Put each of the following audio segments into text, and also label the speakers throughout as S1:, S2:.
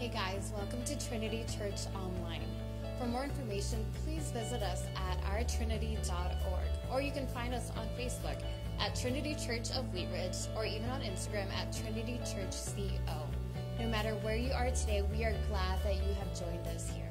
S1: Hey guys, welcome to Trinity Church Online. For more information, please visit us at ourtrinity.org or you can find us on Facebook at Trinity Church of Wheat Ridge or even on Instagram at Trinity Church CO. No matter where you are today, we are glad that you have joined us here.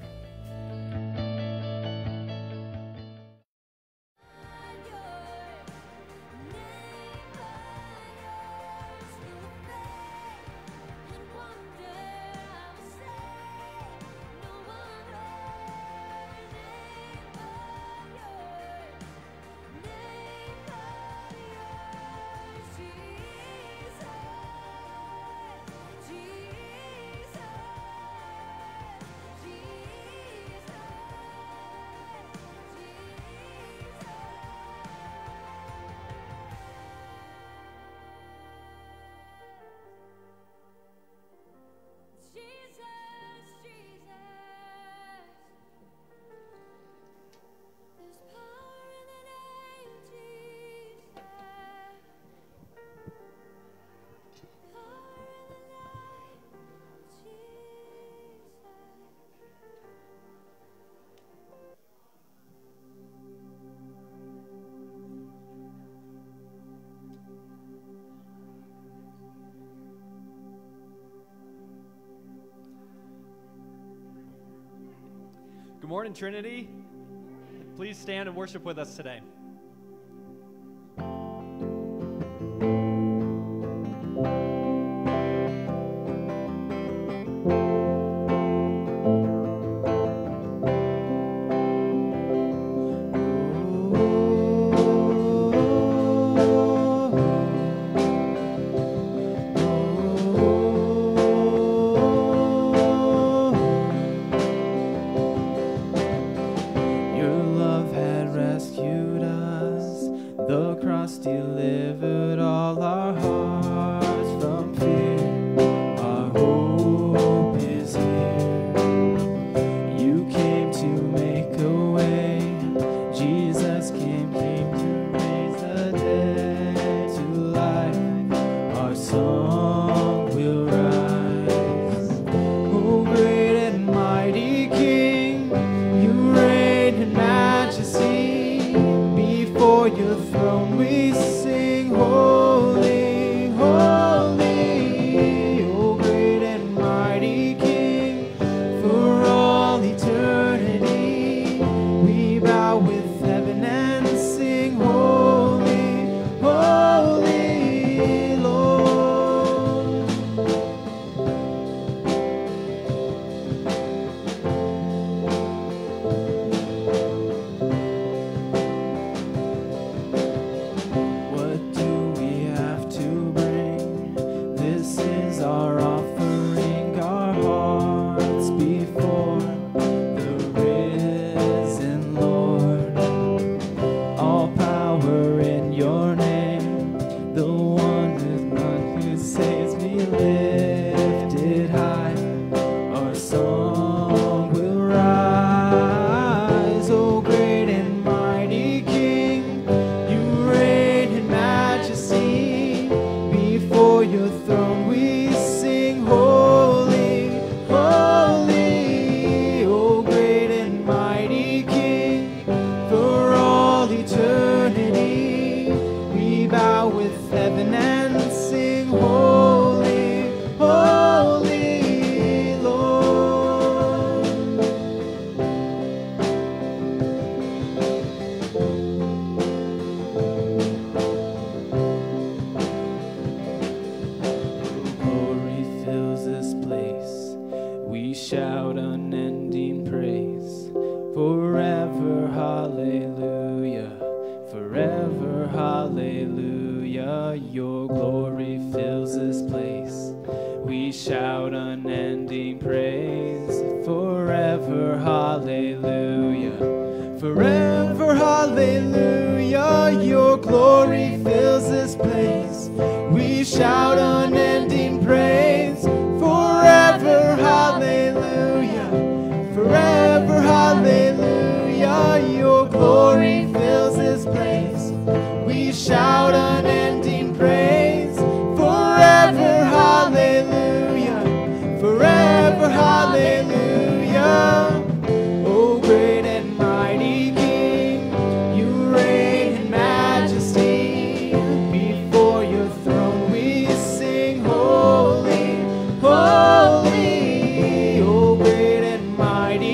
S2: Trinity? Please stand and worship with us today.
S3: your throne we sing holy.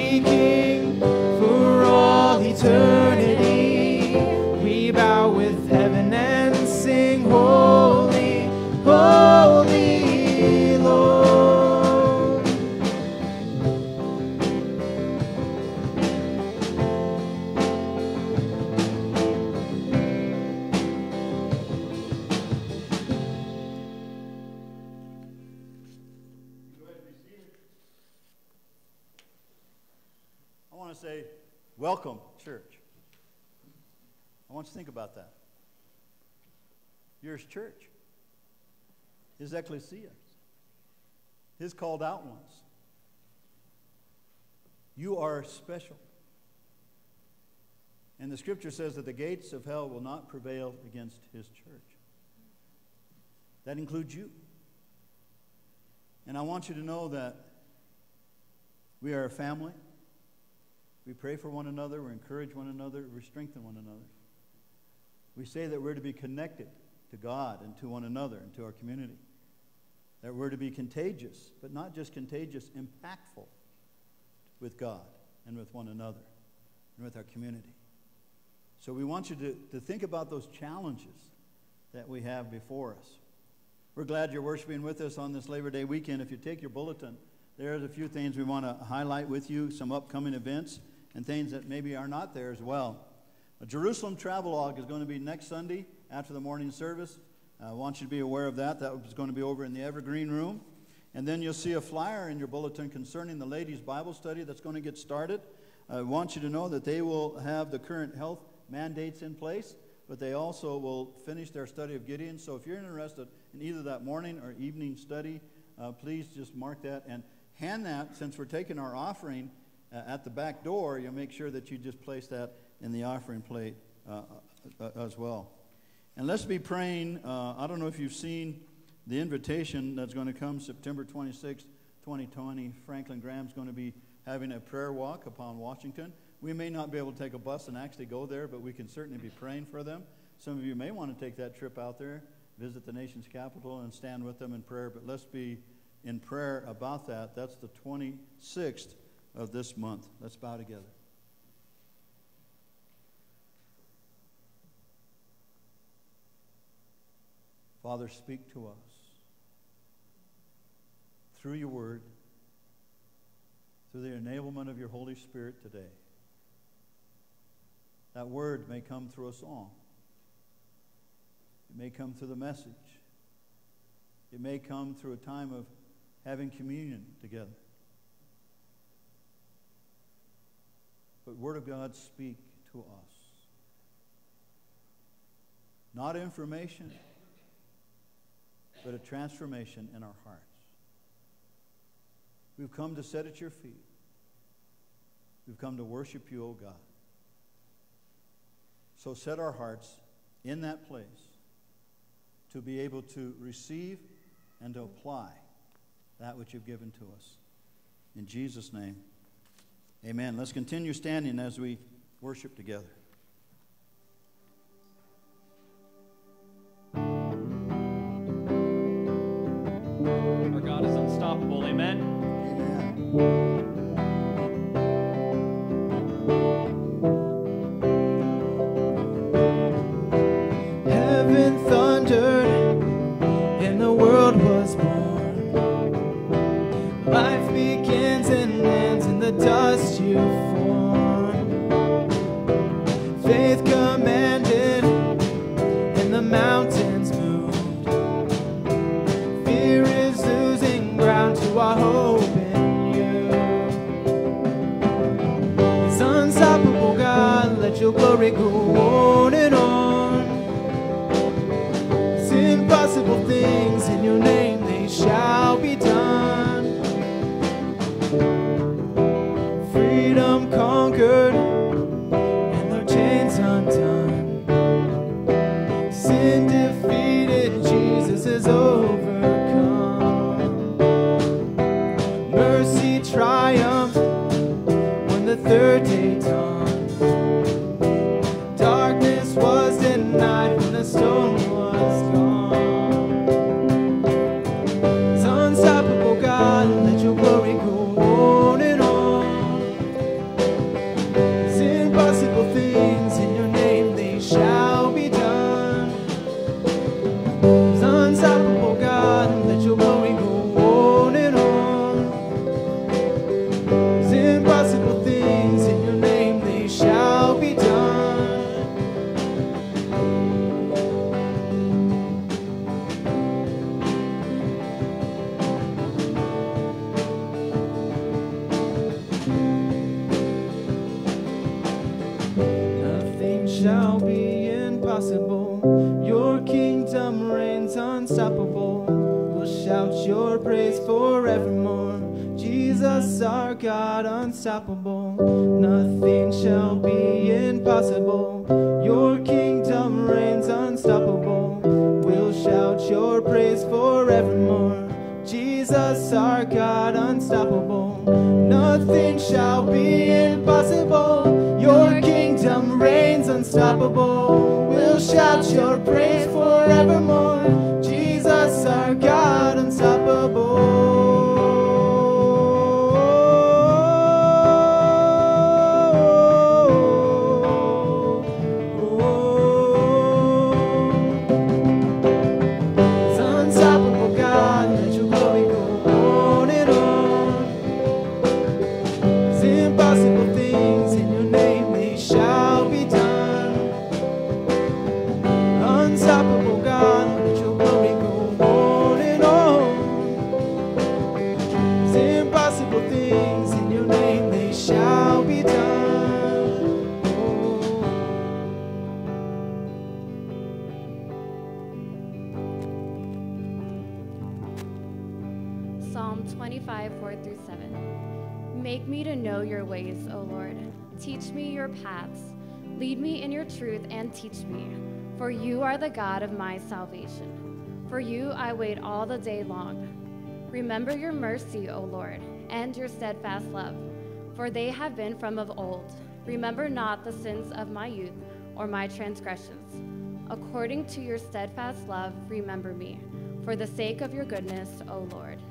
S4: seeking His church, his ecclesia, his called out ones. You are special. And the scripture says that the gates of hell will not prevail against his church. That includes you. And I want you to know that we are a family. We pray for one another, we encourage one another, we strengthen one another. We say that we're to be connected to God and to one another and to our community. That we're to be contagious, but not just contagious, impactful with God and with one another and with our community. So we want you to, to think about those challenges that we have before us. We're glad you're worshiping with us on this Labor Day weekend. If you take your bulletin, there's a few things we want to highlight with you, some upcoming events, and things that maybe are not there as well. A Jerusalem travelogue is going to be next Sunday after the morning service. I want you to be aware of that. That is going to be over in the Evergreen Room. And then you'll see a flyer in your bulletin concerning the ladies' Bible study that's going to get started. I want you to know that they will have the current health mandates in place, but they also will finish their study of Gideon. So if you're interested in either that morning or evening study, uh, please just mark that and hand that, since we're taking our offering uh, at the back door, you'll make sure that you just place that in the offering plate uh, uh as well. And let's be praying. Uh, I don't know if you've seen the invitation that's going to come September 26, 2020. Franklin Graham's going to be having a prayer walk upon Washington. We may not be able to take a bus and actually go there, but we can certainly be praying for them. Some of you may want to take that trip out there, visit the nation's capital, and stand with them in prayer. But let's be in prayer about that. That's the 26th of this month. Let's bow together. Father, speak to us through your word, through the enablement of your Holy Spirit today. That word may come through a song. It may come through the message. It may come through a time of having communion together. But Word of God, speak to us. Not information, but a transformation in our hearts. We've come to sit at your feet. We've come to worship you, O God. So set our hearts in that place to be able to receive and to apply that which you've given to us. In Jesus' name, amen. Let's continue standing as we worship together.
S3: Amen.
S5: Unstoppable.
S1: Are the God of my salvation. For you I wait all the day long. Remember your mercy, O Lord, and your steadfast love, for they have been from of old. Remember not the sins of my youth or my transgressions. According to your steadfast love, remember me, for the sake of your goodness, O Lord.
S3: Lord,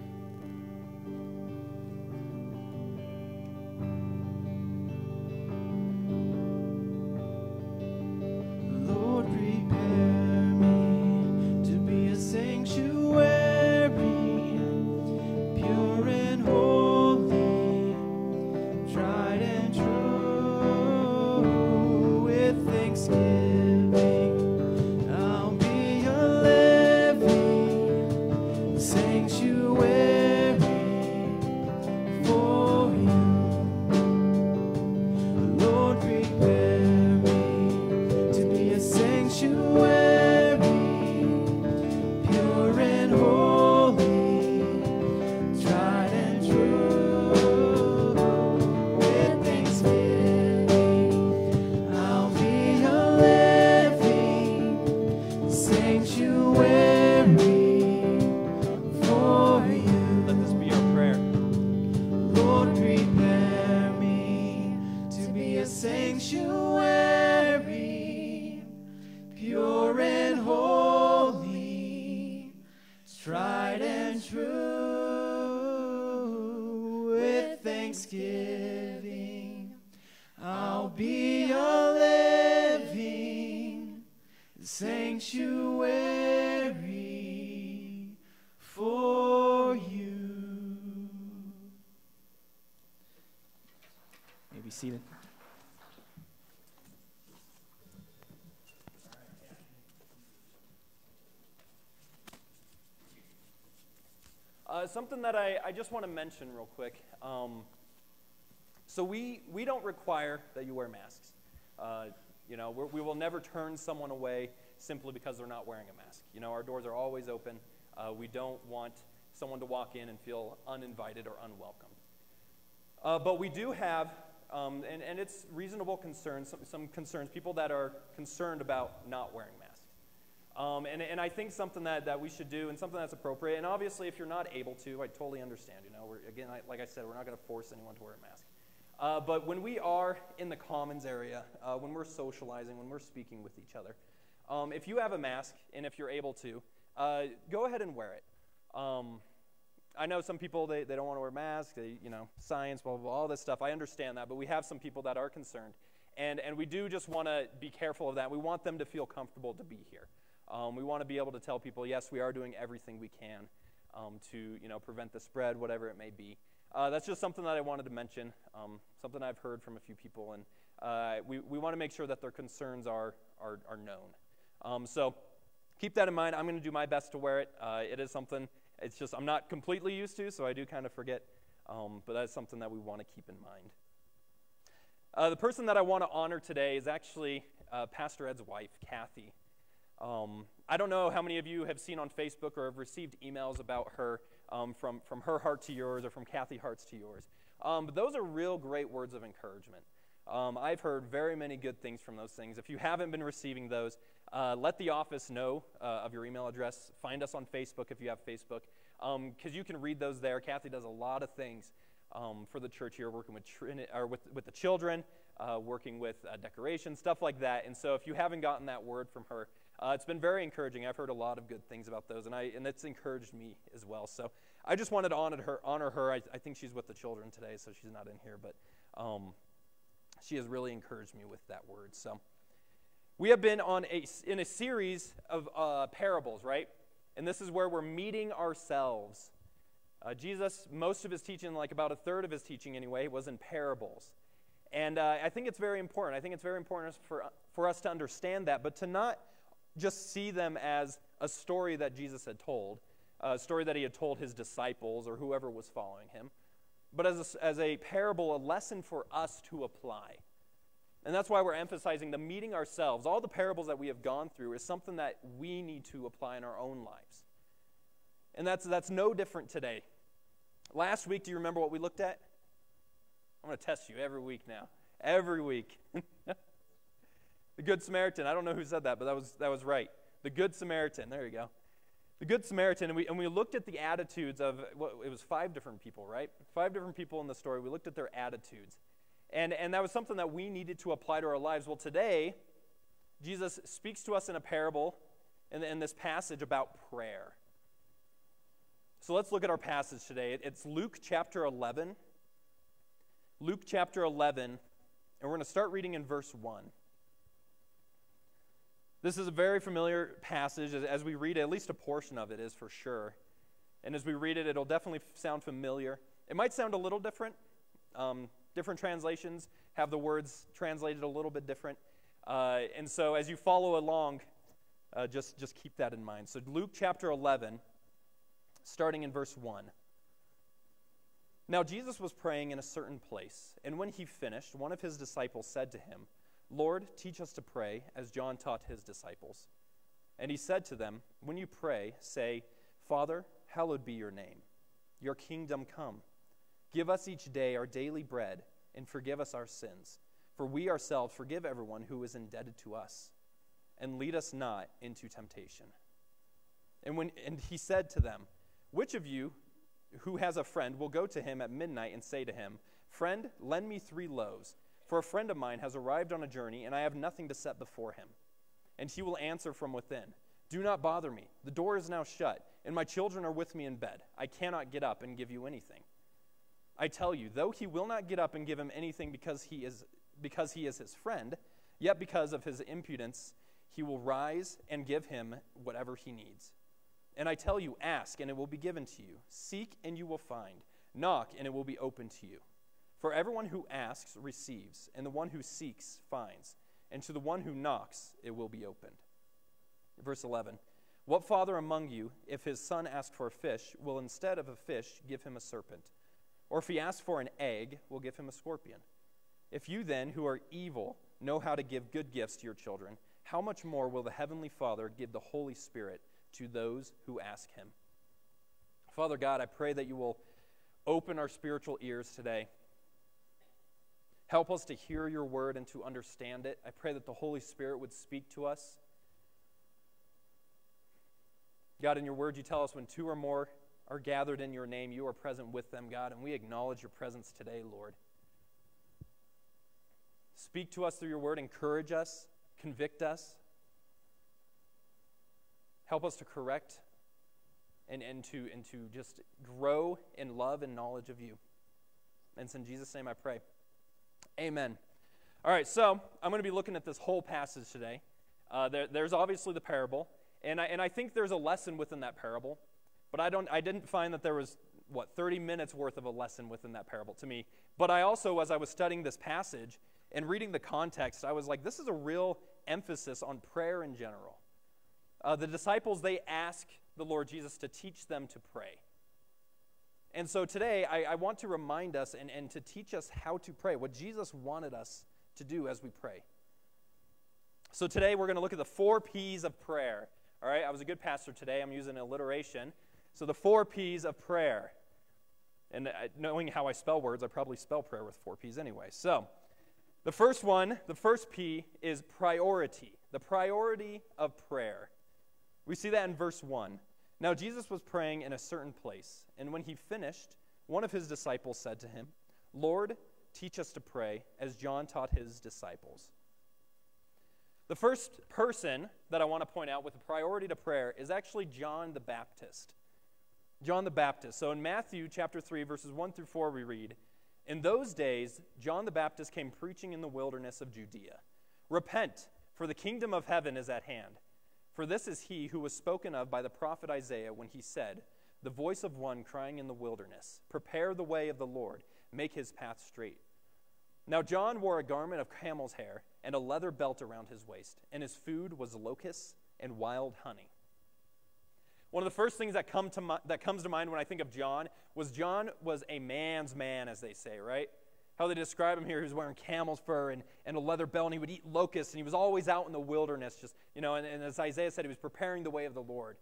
S2: Uh, something that I, I just want to mention real quick. Um, so we, we don't require that you wear masks. Uh, you know, we will never turn someone away simply because they're not wearing a mask. You know, our doors are always open. Uh, we don't want someone to walk in and feel uninvited or unwelcome. Uh, but we do have, um, and, and it's reasonable concerns, some, some concerns, people that are concerned about not wearing masks. Um, and, and I think something that, that we should do and something that's appropriate, and obviously if you're not able to, I totally understand. You know, we're, again, I, like I said, we're not going to force anyone to wear a mask. Uh, but when we are in the commons area, uh, when we're socializing, when we're speaking with each other, um, if you have a mask and if you're able to, uh, go ahead and wear it. Um, I know some people they, they don't want to wear masks, they, you know, science, blah, blah, blah, all this stuff. I understand that, but we have some people that are concerned. And, and we do just want to be careful of that. We want them to feel comfortable to be here. Um, we want to be able to tell people, yes, we are doing everything we can um, to you know, prevent the spread, whatever it may be. Uh, that's just something that I wanted to mention, um, something I've heard from a few people, and uh, we, we want to make sure that their concerns are, are, are known. Um, so keep that in mind. I'm going to do my best to wear it. Uh, it is something, it's just, I'm not completely used to, so I do kind of forget, um, but that's something that we want to keep in mind. Uh, the person that I want to honor today is actually uh, Pastor Ed's wife, Kathy. Um, I don't know how many of you have seen on Facebook or have received emails about her um, from, from her heart to yours or from Kathy hearts to yours. Um, but those are real great words of encouragement. Um, I've heard very many good things from those things. If you haven't been receiving those, uh, let the office know uh, of your email address. Find us on Facebook if you have Facebook, because um, you can read those there. Kathy does a lot of things um, for the church here, working with, Trini- or with, with the children, uh, working with uh, decorations, stuff like that. And so if you haven't gotten that word from her, uh, it's been very encouraging. I've heard a lot of good things about those, and, I, and it's encouraged me as well. So I just wanted to honor her. Honor her. I, I think she's with the children today, so she's not in here, but um, she has really encouraged me with that word. So we have been on a, in a series of uh, parables, right? And this is where we're meeting ourselves. Uh, Jesus, most of his teaching, like about a third of his teaching anyway, was in parables. And uh, I think it's very important. I think it's very important for, for us to understand that, but to not just see them as a story that Jesus had told, a story that he had told his disciples or whoever was following him, but as a, as a parable, a lesson for us to apply. And that's why we're emphasizing the meeting ourselves. All the parables that we have gone through is something that we need to apply in our own lives. And that's, that's no different today. Last week, do you remember what we looked at? I'm going to test you every week now. Every week. the Good Samaritan. I don't know who said that, but that was, that was right. The Good Samaritan. There you go. The Good Samaritan. And we, and we looked at the attitudes of, well, it was five different people, right? Five different people in the story. We looked at their attitudes. And, and that was something that we needed to apply to our lives. Well, today, Jesus speaks to us in a parable in, in this passage about prayer. So let's look at our passage today. It's Luke chapter 11. Luke chapter 11, and we're going to start reading in verse 1. This is a very familiar passage. As we read it, at least a portion of it is for sure. And as we read it, it'll definitely sound familiar. It might sound a little different. Um, different translations have the words translated a little bit different. Uh, and so as you follow along, uh, just, just keep that in mind. So, Luke chapter 11, starting in verse 1. Now, Jesus was praying in a certain place, and when he finished, one of his disciples said to him, Lord, teach us to pray, as John taught his disciples. And he said to them, When you pray, say, Father, hallowed be your name. Your kingdom come. Give us each day our daily bread, and forgive us our sins, for we ourselves forgive everyone who is indebted to us. And lead us not into temptation. And, when, and he said to them, Which of you who has a friend will go to him at midnight and say to him, Friend, lend me three loaves, for a friend of mine has arrived on a journey, and I have nothing to set before him. And he will answer from within, Do not bother me. The door is now shut, and my children are with me in bed. I cannot get up and give you anything. I tell you, though he will not get up and give him anything because he is, because he is his friend, yet because of his impudence, he will rise and give him whatever he needs. And I tell you, ask, and it will be given to you. Seek, and you will find. Knock, and it will be open to you. For everyone who asks receives, and the one who seeks finds, and to the one who knocks it will be opened. Verse 11 What father among you, if his son asks for a fish, will instead of a fish give him a serpent? Or if he asks for an egg, will give him a scorpion? If you then, who are evil, know how to give good gifts to your children, how much more will the heavenly Father give the Holy Spirit? to those who ask him. Father God, I pray that you will open our spiritual ears today. Help us to hear your word and to understand it. I pray that the Holy Spirit would speak to us. God, in your word, you tell us when two or more are gathered in your name, you are present with them, God, and we acknowledge your presence today, Lord. Speak to us through your word, encourage us, convict us. Help us to correct and, and, to, and to just grow in love and knowledge of you. And it's in Jesus' name I pray. Amen. All right, so I'm going to be looking at this whole passage today. Uh, there, there's obviously the parable, and I, and I think there's a lesson within that parable, but I, don't, I didn't find that there was, what, 30 minutes worth of a lesson within that parable to me. But I also, as I was studying this passage and reading the context, I was like, this is a real emphasis on prayer in general. Uh, the disciples, they ask the Lord Jesus to teach them to pray. And so today, I, I want to remind us and, and to teach us how to pray, what Jesus wanted us to do as we pray. So today, we're going to look at the four P's of prayer. All right, I was a good pastor today. I'm using alliteration. So the four P's of prayer. And uh, knowing how I spell words, I probably spell prayer with four P's anyway. So the first one, the first P, is priority. The priority of prayer. We see that in verse 1. Now, Jesus was praying in a certain place, and when he finished, one of his disciples said to him, Lord, teach us to pray, as John taught his disciples. The first person that I want to point out with a priority to prayer is actually John the Baptist. John the Baptist. So in Matthew chapter 3, verses 1 through 4, we read In those days, John the Baptist came preaching in the wilderness of Judea Repent, for the kingdom of heaven is at hand. For this is he who was spoken of by the prophet Isaiah when he said, The voice of one crying in the wilderness, Prepare the way of the Lord, make his path straight. Now John wore a garment of camel's hair and a leather belt around his waist, and his food was locusts and wild honey. One of the first things that, come to that comes to mind when I think of John was John was a man's man, as they say, right? How they describe him here. He was wearing camel's fur and, and a leather belt, and he would eat locusts, and he was always out in the wilderness, just, you know, and, and as Isaiah said, he was preparing the way of the Lord.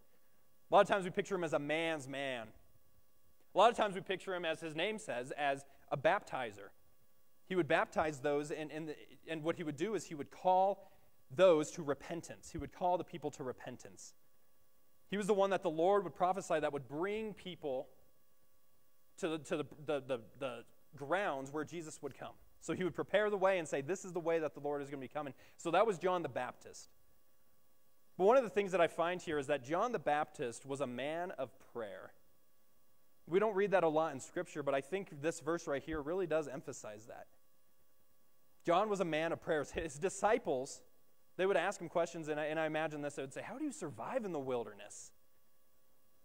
S2: A lot of times we picture him as a man's man. A lot of times we picture him, as his name says, as a baptizer. He would baptize those, and, and, the, and what he would do is he would call those to repentance. He would call the people to repentance. He was the one that the Lord would prophesy that would bring people to the, to the, the, the, the grounds where Jesus would come. So he would prepare the way and say, This is the way that the Lord is going to be coming. So that was John the Baptist. But one of the things that I find here is that John the Baptist was a man of prayer. We don't read that a lot in Scripture, but I think this verse right here really does emphasize that. John was a man of prayers. His disciples, they would ask him questions, and I, and I imagine this. They would say, How do you survive in the wilderness?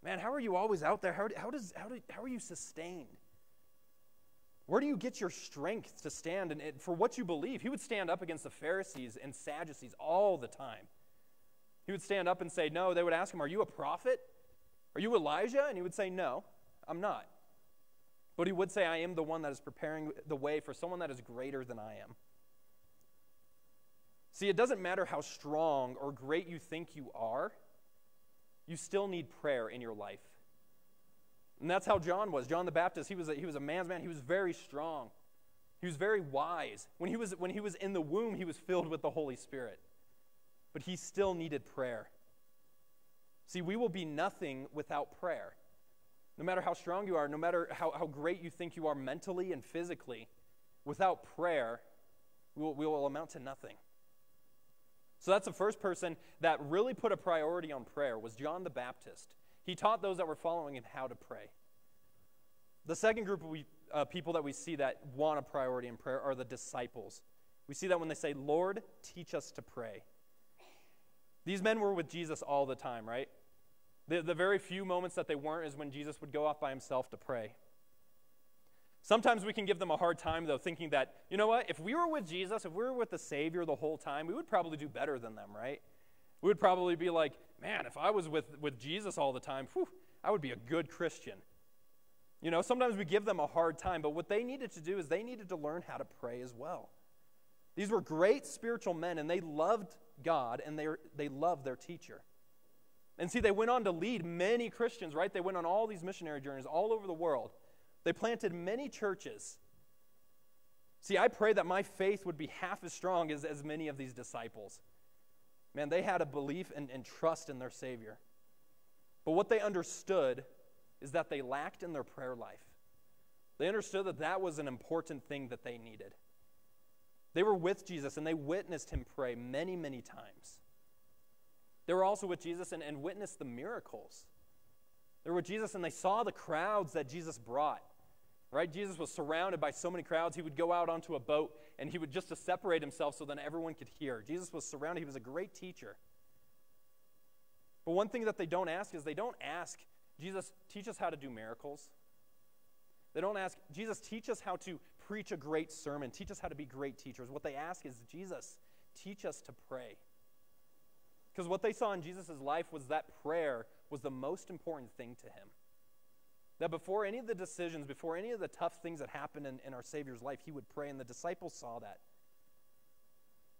S2: Man, how are you always out there? How, how, does, how, do, how are you sustained? Where do you get your strength to stand and, for what you believe? He would stand up against the Pharisees and Sadducees all the time. He would stand up and say, No. They would ask him, Are you a prophet? Are you Elijah? And he would say, No, I'm not. But he would say, I am the one that is preparing the way for someone that is greater than I am. See, it doesn't matter how strong or great you think you are, you still need prayer in your life. And that's how John was. John the Baptist, he was a, he was a man's man. He was very strong. He was very wise. When he was, when he was in the womb, he was filled with the Holy Spirit. But he still needed prayer. See, we will be nothing without prayer. No matter how strong you are, no matter how, how great you think you are mentally and physically, without prayer, we will, we will amount to nothing. So that's the first person that really put a priority on prayer was John the Baptist. He taught those that were following him how to pray. The second group of we, uh, people that we see that want a priority in prayer are the disciples. We see that when they say, Lord, teach us to pray. These men were with Jesus all the time, right? The, the very few moments that they weren't is when Jesus would go off by himself to pray. Sometimes we can give them a hard time, though, thinking that, you know what, if we were with Jesus, if we were with the Savior the whole time, we would probably do better than them, right? We would probably be like, man, if I was with, with Jesus all the time, whew, I would be a good Christian. You know, sometimes we give them a hard time, but what they needed to do is they needed to learn how to pray as well. These were great spiritual men, and they loved God and they, they loved their teacher. And see, they went on to lead many Christians, right? They went on all these missionary journeys all over the world. They planted many churches. See, I pray that my faith would be half as strong as, as many of these disciples. Man, they had a belief and, and trust in their Savior. But what they understood is that they lacked in their prayer life. They understood that that was an important thing that they needed. They were with Jesus and they witnessed him pray many, many times. They were also with Jesus and, and witnessed the miracles. They were with Jesus and they saw the crowds that Jesus brought. Right? Jesus was surrounded by so many crowds, he would go out onto a boat and he would just to separate himself so then everyone could hear. Jesus was surrounded, he was a great teacher. But one thing that they don't ask is they don't ask, Jesus, teach us how to do miracles. They don't ask, Jesus, teach us how to preach a great sermon, teach us how to be great teachers. What they ask is, Jesus, teach us to pray. Because what they saw in Jesus' life was that prayer was the most important thing to him. That before any of the decisions, before any of the tough things that happened in, in our Savior's life, he would pray, and the disciples saw that.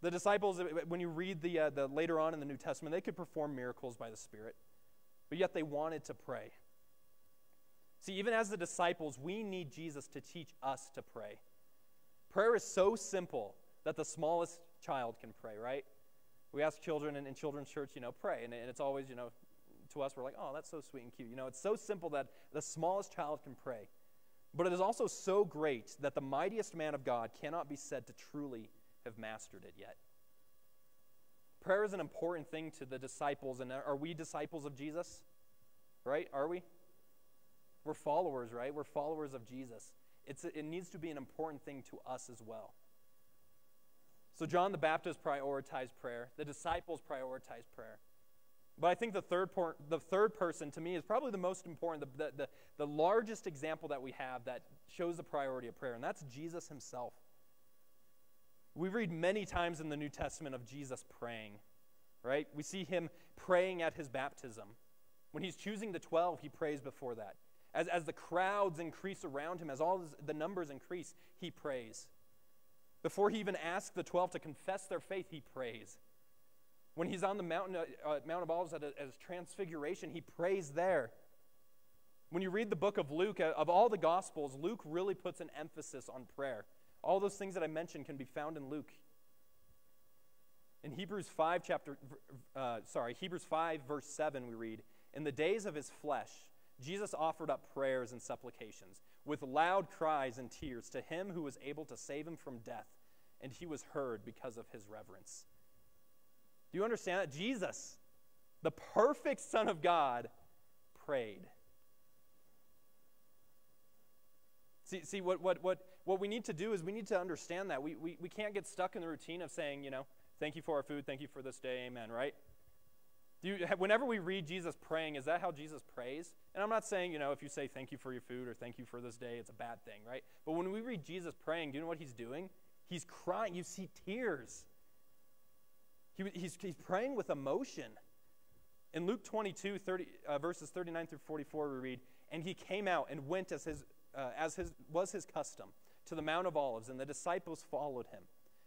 S2: The disciples, when you read the, uh, the later on in the New Testament, they could perform miracles by the Spirit, but yet they wanted to pray. See, even as the disciples, we need Jesus to teach us to pray. Prayer is so simple that the smallest child can pray, right? We ask children in, in children's church, you know, pray, and, and it's always, you know, to us, we're like, oh, that's so sweet and cute. You know, it's so simple that the smallest child can pray. But it is also so great that the mightiest man of God cannot be said to truly have mastered it yet. Prayer is an important thing to the disciples, and are we disciples of Jesus? Right? Are we? We're followers, right? We're followers of Jesus. It's, it needs to be an important thing to us as well. So, John the Baptist prioritized prayer, the disciples prioritized prayer. But I think the third, por- the third person to me is probably the most important, the, the, the, largest example that we have that shows the priority of prayer, and that's Jesus himself. We read many times in the New Testament of Jesus praying, right? We see him praying at his baptism. When he's choosing the 12, he prays before that. As, as the crowds increase around him, as all the numbers increase, he prays. Before he even asks the 12 to confess their faith, he prays. When he's on the mountain, uh, uh, Mount of Olives at, a, at his transfiguration, he prays there. When you read the book of Luke, uh, of all the Gospels, Luke really puts an emphasis on prayer. All those things that I mentioned can be found in Luke. In Hebrews 5, chapter, uh, sorry, Hebrews 5, verse 7, we read, In the days of his flesh, Jesus offered up prayers and supplications with loud cries and tears to him who was able to save him from death, and he was heard because of his reverence. Do you understand that? Jesus, the perfect Son of God, prayed. See, see what, what, what, what we need to do is we need to understand that. We, we, we can't get stuck in the routine of saying, you know, thank you for our food, thank you for this day, amen, right? Do you, whenever we read Jesus praying, is that how Jesus prays? And I'm not saying, you know, if you say thank you for your food or thank you for this day, it's a bad thing, right? But when we read Jesus praying, do you know what he's doing? He's crying. You see tears. He, he's, he's praying with emotion. In Luke 22, 30, uh, verses 39 through 44, we read, And he came out and went as, his, uh, as his, was his custom to the Mount of Olives, and the disciples followed him.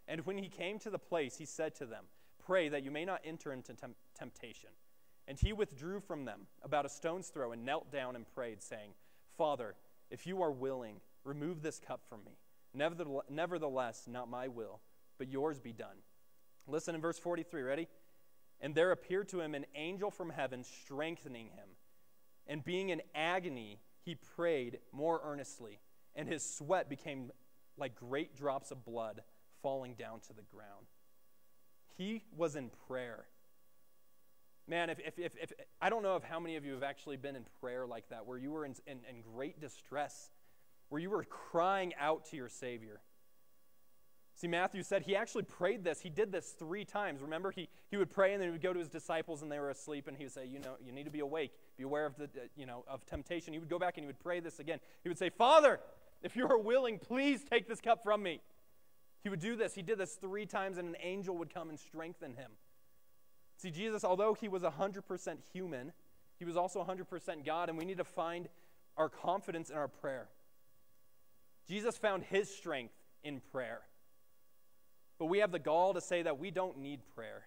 S2: And when he came to the place, he said to them, Pray that you may not enter into tem- temptation. And he withdrew from them about a stone's throw and knelt down and prayed, saying, Father, if you are willing, remove this cup from me. Nevertheless, not my will, but yours be done. Listen in verse 43, ready? And there appeared to him an angel from heaven, strengthening him. And being in agony, he prayed more earnestly, and his sweat became like great drops of blood falling down to the ground. He was in prayer. Man, if, if, if, if, I don't know if how many of you have actually been in prayer like that, where you were in, in, in great distress, where you were crying out to your Savior. See, Matthew said he actually prayed this. He did this three times. Remember, he, he would pray and then he would go to his disciples and they were asleep and he would say, you know, you need to be awake. Be aware of the, uh, you know, of temptation. He would go back and he would pray this again. He would say, Father, if you are willing, please take this cup from me. He would do this. He did this three times and an angel would come and strengthen him. See, Jesus, although he was 100% human, he was also 100% God, and we need to find our confidence in our prayer. Jesus found his strength in prayer. But we have the gall to say that we don't need prayer.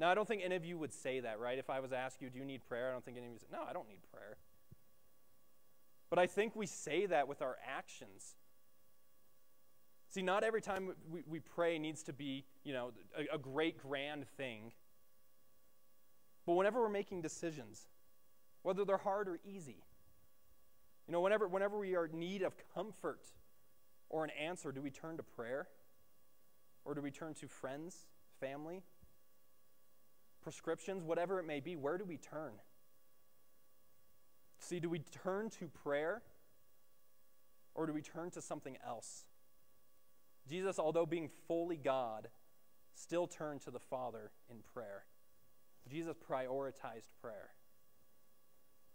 S2: Now, I don't think any of you would say that, right? If I was to ask you, do you need prayer? I don't think any of you would say, no, I don't need prayer. But I think we say that with our actions. See, not every time we, we pray needs to be, you know, a, a great grand thing. But whenever we're making decisions, whether they're hard or easy, you know, whenever, whenever we are in need of comfort or an answer, do we turn to prayer? Or do we turn to friends, family, prescriptions, whatever it may be? Where do we turn? See, do we turn to prayer or do we turn to something else? Jesus, although being fully God, still turned to the Father in prayer. Jesus prioritized prayer.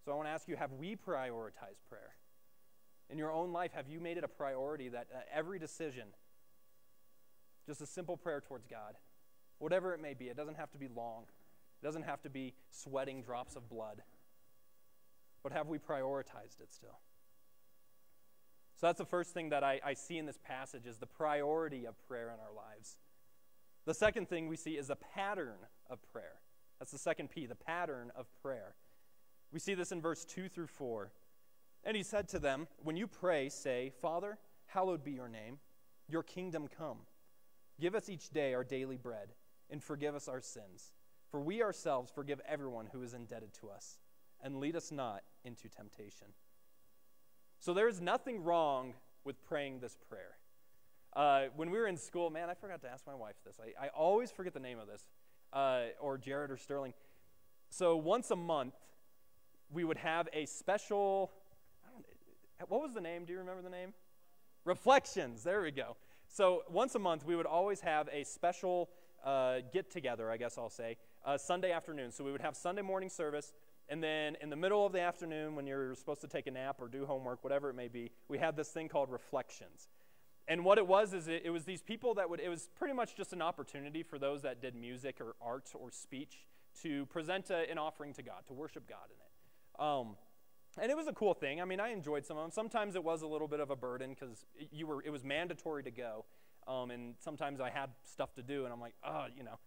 S2: So I want to ask you have we prioritized prayer? In your own life, have you made it a priority that every decision, just a simple prayer towards God, whatever it may be, it doesn't have to be long, it doesn't have to be sweating drops of blood. but have we prioritized it still? So that's the first thing that I, I see in this passage is the priority of prayer in our lives. The second thing we see is a pattern of prayer. That's the second P, the pattern of prayer. We see this in verse 2 through 4. And he said to them, When you pray, say, Father, hallowed be your name, your kingdom come. Give us each day our daily bread, and forgive us our sins. For we ourselves forgive everyone who is indebted to us, and lead us not into temptation. So there is nothing wrong with praying this prayer. Uh, when we were in school, man, I forgot to ask my wife this. I, I always forget the name of this, uh, or Jared or Sterling. So once a month, we would have a special. what was the name? Do you remember the name? Reflections. There we go. So once a month, we would always have a special uh, get together, I guess I'll say, uh, Sunday afternoon. So we would have Sunday morning service, and then in the middle of the afternoon, when you're supposed to take a nap or do homework, whatever it may be, we had this thing called reflections. And what it was is it, it was these people that would, it was pretty much just an opportunity for those that did music or art or speech to present a, an offering to God, to worship God in it. Um, and it was a cool thing. I mean, I enjoyed some of them. Sometimes it was a little bit of a burden because you were it was mandatory to go, um, and sometimes I had stuff to do, and I'm like, oh, you know.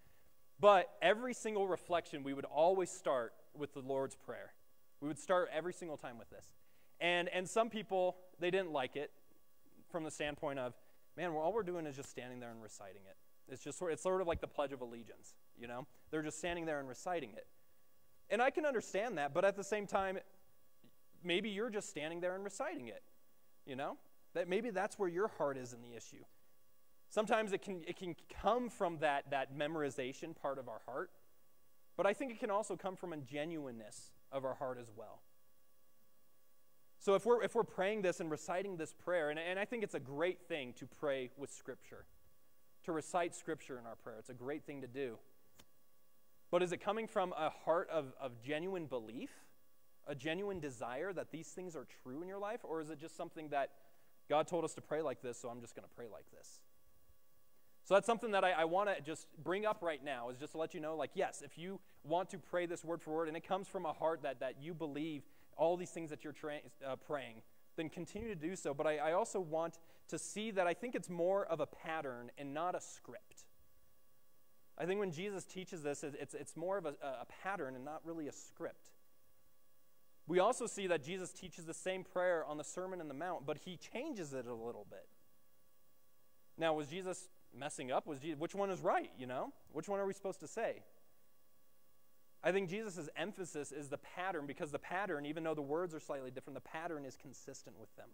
S2: But every single reflection, we would always start with the Lord's Prayer. We would start every single time with this, and and some people they didn't like it from the standpoint of, man, all we're doing is just standing there and reciting it. It's just sort it's sort of like the Pledge of Allegiance, you know. They're just standing there and reciting it, and I can understand that, but at the same time maybe you're just standing there and reciting it. You know? That maybe that's where your heart is in the issue. Sometimes it can, it can come from that, that memorization part of our heart, but I think it can also come from a genuineness of our heart as well. So if we're, if we're praying this and reciting this prayer, and, and I think it's a great thing to pray with Scripture, to recite Scripture in our prayer, it's a great thing to do. But is it coming from a heart of, of genuine belief? A genuine desire that these things are true in your life, or is it just something that God told us to pray like this, so I'm just going to pray like this? So that's something that I, I want to just bring up right now, is just to let you know, like, yes, if you want to pray this word for word, and it comes from a heart that, that you believe all these things that you're tra- uh, praying, then continue to do so. But I, I also want to see that I think it's more of a pattern and not a script. I think when Jesus teaches this, it's, it's more of a, a pattern and not really a script. We also see that Jesus teaches the same prayer on the Sermon on the Mount, but he changes it a little bit. Now, was Jesus messing up? Was Jesus, which one is right, you know? Which one are we supposed to say? I think Jesus' emphasis is the pattern because the pattern, even though the words are slightly different, the pattern is consistent with them.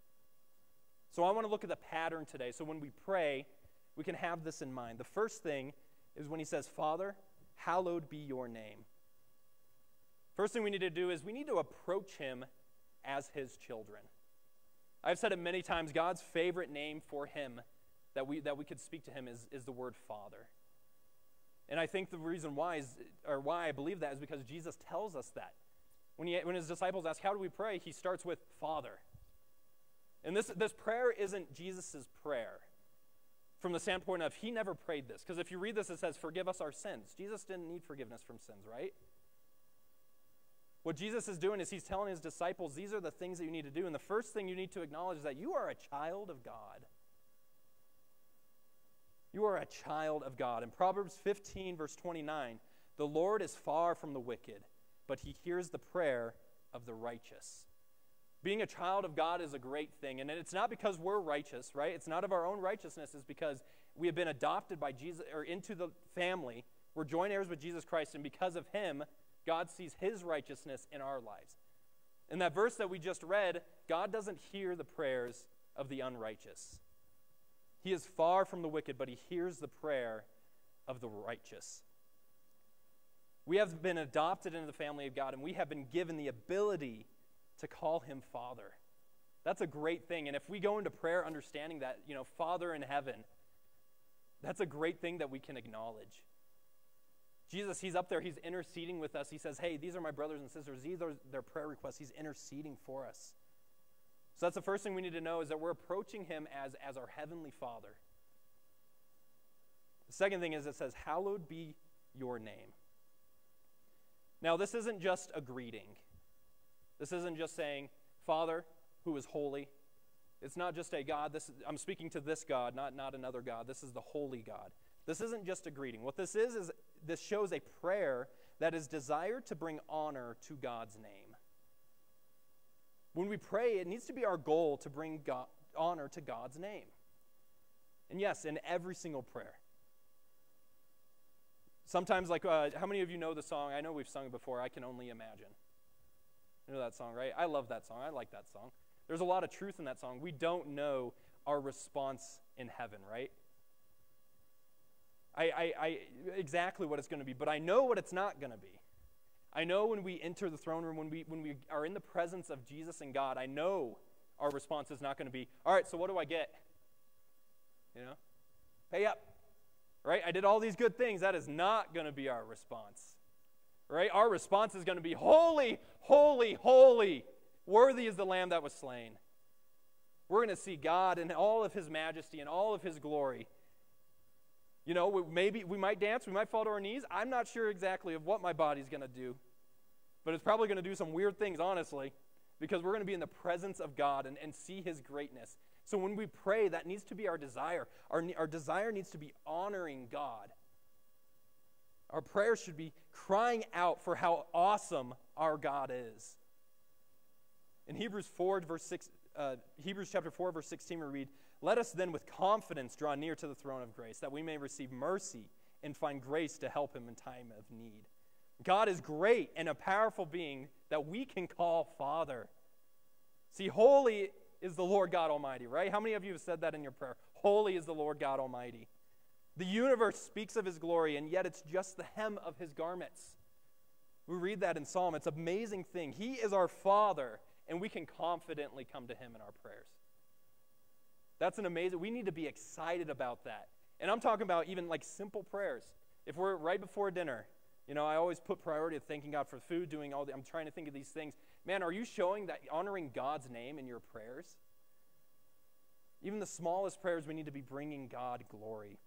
S2: So I want to look at the pattern today. So when we pray, we can have this in mind. The first thing is when he says, Father, hallowed be your name. First thing we need to do is we need to approach him as his children. I've said it many times God's favorite name for him that we, that we could speak to him is, is the word Father. And I think the reason why is, or why I believe that is because Jesus tells us that. When, he, when his disciples ask, How do we pray? he starts with Father. And this, this prayer isn't Jesus' prayer from the standpoint of he never prayed this. Because if you read this, it says, Forgive us our sins. Jesus didn't need forgiveness from sins, right? What Jesus is doing is he's telling his disciples, these are the things that you need to do. And the first thing you need to acknowledge is that you are a child of God. You are a child of God. In Proverbs 15, verse 29, the Lord is far from the wicked, but he hears the prayer of the righteous. Being a child of God is a great thing. And it's not because we're righteous, right? It's not of our own righteousness. It's because we have been adopted by Jesus or into the family. We're joint heirs with Jesus Christ. And because of him, God sees his righteousness in our lives. In that verse that we just read, God doesn't hear the prayers of the unrighteous. He is far from the wicked, but he hears the prayer of the righteous. We have been adopted into the family of God, and we have been given the ability to call him Father. That's a great thing. And if we go into prayer understanding that, you know, Father in heaven, that's a great thing that we can acknowledge. Jesus, he's up there, he's interceding with us. He says, Hey, these are my brothers and sisters. These are their prayer requests. He's interceding for us. So that's the first thing we need to know is that we're approaching him as, as our heavenly Father. The second thing is it says, Hallowed be your name. Now, this isn't just a greeting. This isn't just saying, Father, who is holy. It's not just a God. This, I'm speaking to this God, not, not another God. This is the holy God. This isn't just a greeting. What this is, is this shows a prayer that is desired to bring honor to God's name. When we pray, it needs to be our goal to bring God, honor to God's name. And yes, in every single prayer. Sometimes, like, uh, how many of you know the song? I know we've sung it before, I Can Only Imagine. You know that song, right? I love that song. I like that song. There's a lot of truth in that song. We don't know our response in heaven, right? I, I, I exactly what it's going to be, but I know what it's not going to be. I know when we enter the throne room, when we, when we are in the presence of Jesus and God, I know our response is not going to be, all right, so what do I get? You know? Pay up. Right? I did all these good things. That is not going to be our response. Right? Our response is going to be, holy, holy, holy. Worthy is the lamb that was slain. We're going to see God in all of his majesty and all of his glory. You know, maybe we might dance, we might fall to our knees. I'm not sure exactly of what my body's going to do, but it's probably going to do some weird things, honestly, because we're going to be in the presence of God and, and see his greatness. So when we pray, that needs to be our desire. Our, our desire needs to be honoring God. Our prayer should be crying out for how awesome our God is. In Hebrews 4, verse 6, uh, Hebrews chapter 4, verse 16, we read, Let us then with confidence draw near to the throne of grace, that we may receive mercy and find grace to help him in time of need. God is great and a powerful being that we can call Father. See, holy is the Lord God Almighty, right? How many of you have said that in your prayer? Holy is the Lord God Almighty. The universe speaks of his glory, and yet it's just the hem of his garments. We read that in Psalm. It's an amazing thing. He is our Father, and we can confidently come to him in our prayers. That's an amazing, we need to be excited about that. And I'm talking about even like simple prayers. If we're right before dinner, you know, I always put priority of thanking God for food, doing all the, I'm trying to think of these things. Man, are you showing that honoring God's name in your prayers? Even the smallest prayers, we need to be bringing God glory.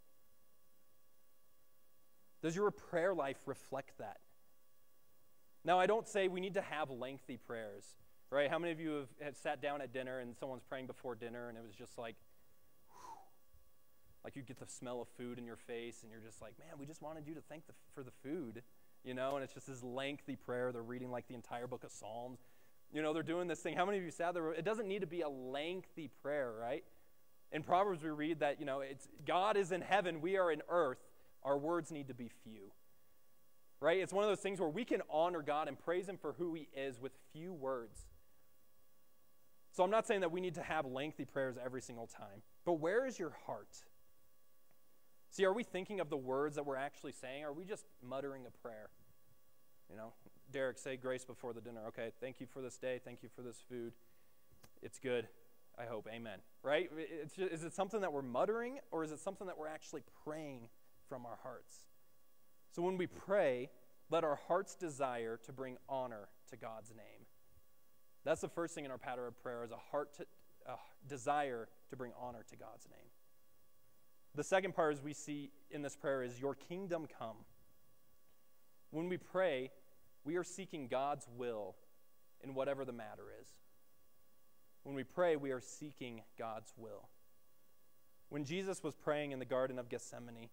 S2: Does your prayer life reflect that? Now, I don't say we need to have lengthy prayers, right? How many of you have, have sat down at dinner and someone's praying before dinner and it was just like, whew, like you get the smell of food in your face and you're just like, man, we just wanted you to thank the, for the food you know, and it's just this lengthy prayer. They're reading like the entire book of Psalms. You know, they're doing this thing. How many of you sat there? It doesn't need to be a lengthy prayer, right? In Proverbs, we read that, you know, it's God is in heaven, we are in earth. Our words need to be few. Right? It's one of those things where we can honor God and praise Him for who He is with few words. So I'm not saying that we need to have lengthy prayers every single time, but where is your heart? See, are we thinking of the words that we're actually saying? Are we just muttering a prayer? You know, Derek, say grace before the dinner. Okay, thank you for this day. Thank you for this food. It's good. I hope. Amen. Right? Just, is it something that we're muttering, or is it something that we're actually praying from our hearts? So when we pray, let our heart's desire to bring honor to God's name. That's the first thing in our pattern of prayer is a heart to, a desire to bring honor to God's name. The second part, as we see in this prayer, is Your kingdom come. When we pray, we are seeking God's will in whatever the matter is. When we pray, we are seeking God's will. When Jesus was praying in the Garden of Gethsemane,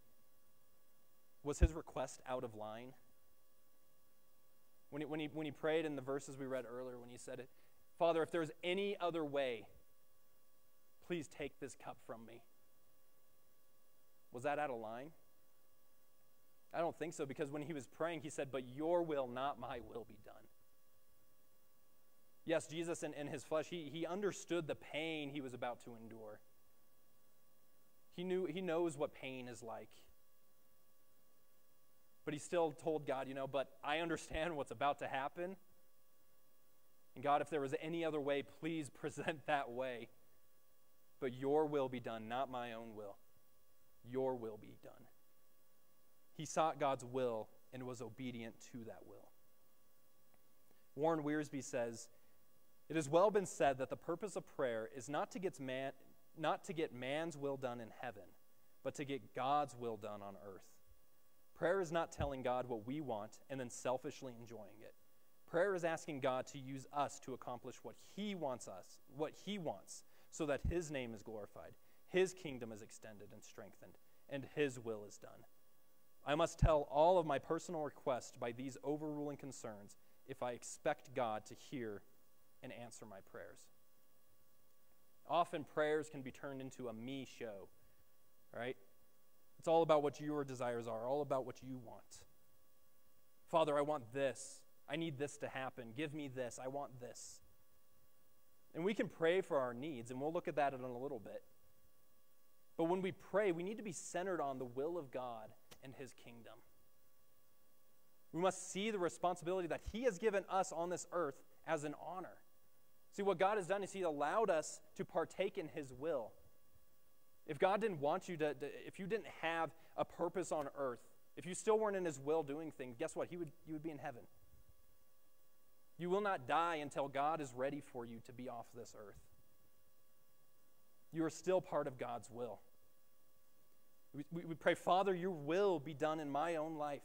S2: was his request out of line? When he, when, he, when he prayed in the verses we read earlier, when he said it, Father, if there's any other way, please take this cup from me. Was that out of line? I don't think so because when he was praying, he said, But your will, not my will, be done. Yes, Jesus in, in his flesh, he, he understood the pain he was about to endure. He, knew, he knows what pain is like. But he still told God, you know, but I understand what's about to happen. And God, if there was any other way, please present that way. But your will be done, not my own will. Your will be done. He sought God's will and was obedient to that will. Warren Wiersbe says, It has well been said that the purpose of prayer is not to get, man, not to get man's will done in heaven, but to get God's will done on earth. Prayer is not telling God what we want and then selfishly enjoying it. Prayer is asking God to use us to accomplish what He wants us, what He wants, so that His name is glorified, His kingdom is extended and strengthened, and His will is done. I must tell all of my personal requests by these overruling concerns if I expect God to hear and answer my prayers. Often prayers can be turned into a me show, right? It's all about what your desires are, all about what you want. Father, I want this. I need this to happen. Give me this. I want this. And we can pray for our needs, and we'll look at that in a little bit. But when we pray, we need to be centered on the will of God and His kingdom. We must see the responsibility that He has given us on this earth as an honor. See, what God has done is He allowed us to partake in His will. If God didn't want you to, to, if you didn't have a purpose on earth, if you still weren't in His will doing things, guess what? He would, you would be in heaven. You will not die until God is ready for you to be off this earth. You are still part of God's will. We, we, we pray, Father, your will be done in my own life.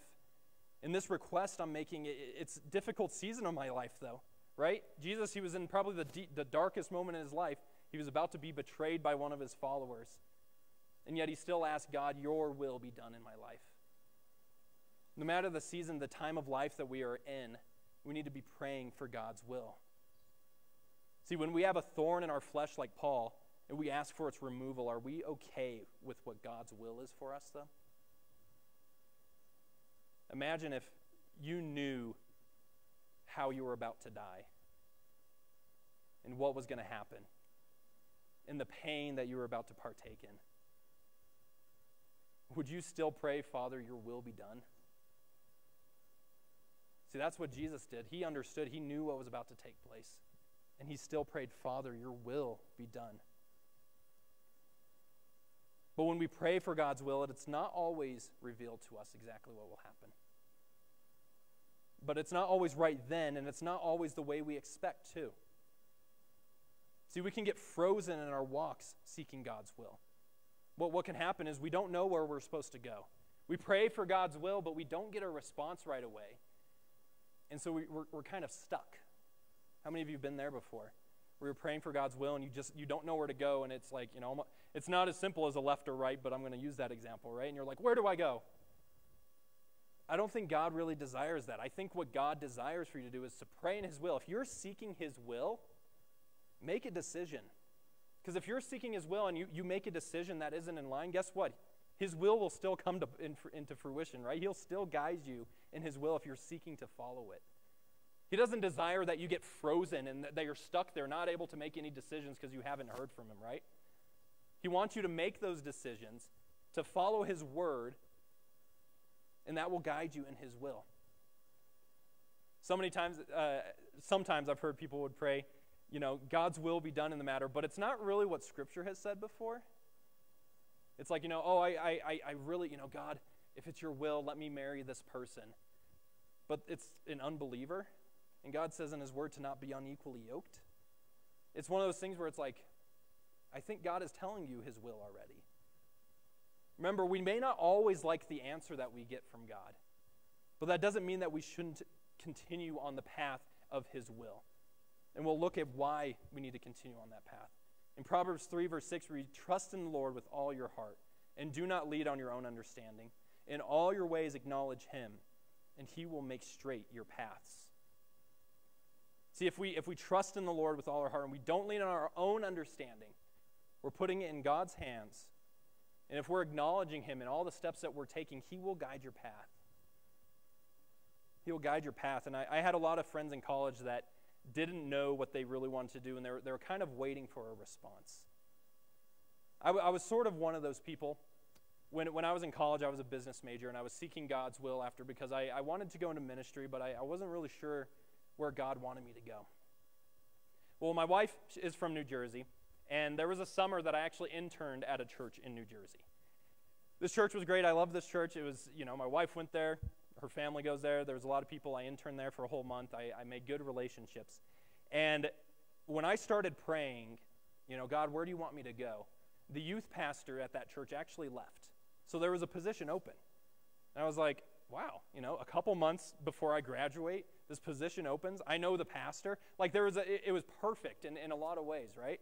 S2: In this request I'm making, it, it's a difficult season of my life, though, right? Jesus, he was in probably the, the darkest moment in his life. He was about to be betrayed by one of his followers. And yet he still asked God, Your will be done in my life. No matter the season, the time of life that we are in, we need to be praying for God's will. See, when we have a thorn in our flesh like Paul, and we ask for its removal, are we okay with what God's will is for us, though? Imagine if you knew how you were about to die and what was going to happen and the pain that you were about to partake in. Would you still pray, Father, your will be done? See, that's what Jesus did. He understood, he knew what was about to take place. And he still prayed, Father, your will be done. But when we pray for God's will, it's not always revealed to us exactly what will happen. But it's not always right then, and it's not always the way we expect to. See, we can get frozen in our walks seeking God's will. What, what can happen is we don't know where we're supposed to go. We pray for God's will, but we don't get a response right away. And so we, we're, we're kind of stuck. How many of you have been there before? Where you're praying for God's will and you just you don't know where to go, and it's like, you know, it's not as simple as a left or right, but I'm going to use that example, right? And you're like, where do I go? I don't think God really desires that. I think what God desires for you to do is to pray in His will. If you're seeking His will, make a decision. Because if you're seeking His will and you, you make a decision that isn't in line, guess what? His will will still come to, in, into fruition, right? He'll still guide you in His will if you're seeking to follow it. He doesn't desire that you get frozen and that you're stuck there, not able to make any decisions because you haven't heard from Him, right? He wants you to make those decisions, to follow His word, and that will guide you in His will. So many times, uh, sometimes I've heard people would pray, you know, God's will be done in the matter, but it's not really what Scripture has said before. It's like, you know, oh, I, I, I really, you know, God, if it's your will, let me marry this person. But it's an unbeliever, and God says in His Word to not be unequally yoked. It's one of those things where it's like, I think God is telling you His will already. Remember, we may not always like the answer that we get from God, but that doesn't mean that we shouldn't continue on the path of His will. And we'll look at why we need to continue on that path. In Proverbs 3, verse 6, we read, Trust in the Lord with all your heart, and do not lead on your own understanding. In all your ways, acknowledge Him, and He will make straight your paths. See, if we, if we trust in the Lord with all our heart and we don't lean on our own understanding, we're putting it in God's hands. And if we're acknowledging Him in all the steps that we're taking, He will guide your path. He will guide your path. And I, I had a lot of friends in college that didn't know what they really wanted to do, and they were, they were kind of waiting for a response. I, w- I was sort of one of those people. When, when I was in college, I was a business major, and I was seeking God's will after because I, I wanted to go into ministry, but I, I wasn't really sure where God wanted me to go. Well, my wife is from New Jersey, and there was a summer that I actually interned at a church in New Jersey. This church was great. I love this church. It was, you know, my wife went there her family goes there. There was a lot of people. I interned there for a whole month. I, I made good relationships. And when I started praying, you know, God, where do you want me to go? The youth pastor at that church actually left. So there was a position open. And I was like, wow, you know, a couple months before I graduate, this position opens. I know the pastor. Like there was a, it, it was perfect in, in a lot of ways, right?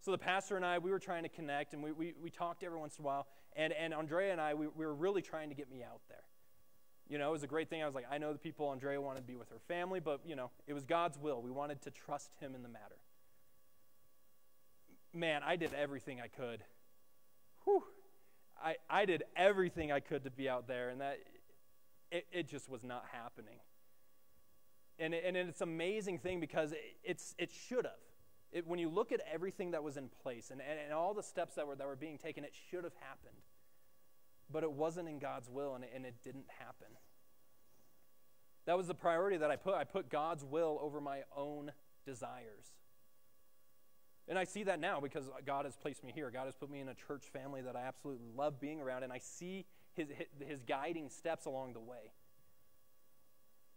S2: So the pastor and I, we were trying to connect, and we, we, we talked every once in a while. And, and Andrea and I, we, we were really trying to get me out there. You know, it was a great thing. I was like, I know the people Andrea wanted to be with her family, but, you know, it was God's will. We wanted to trust him in the matter. Man, I did everything I could. Whew. I, I did everything I could to be out there, and that it, it just was not happening. And, it, and it's an amazing thing because it, it's, it should have. It, when you look at everything that was in place and, and, and, all the steps that were, that were being taken, it should have happened. But it wasn't in God's will, and and it didn't happen. That was the priority that I put. I put God's will over my own desires. And I see that now because God has placed me here. God has put me in a church family that I absolutely love being around, and I see his, his guiding steps along the way.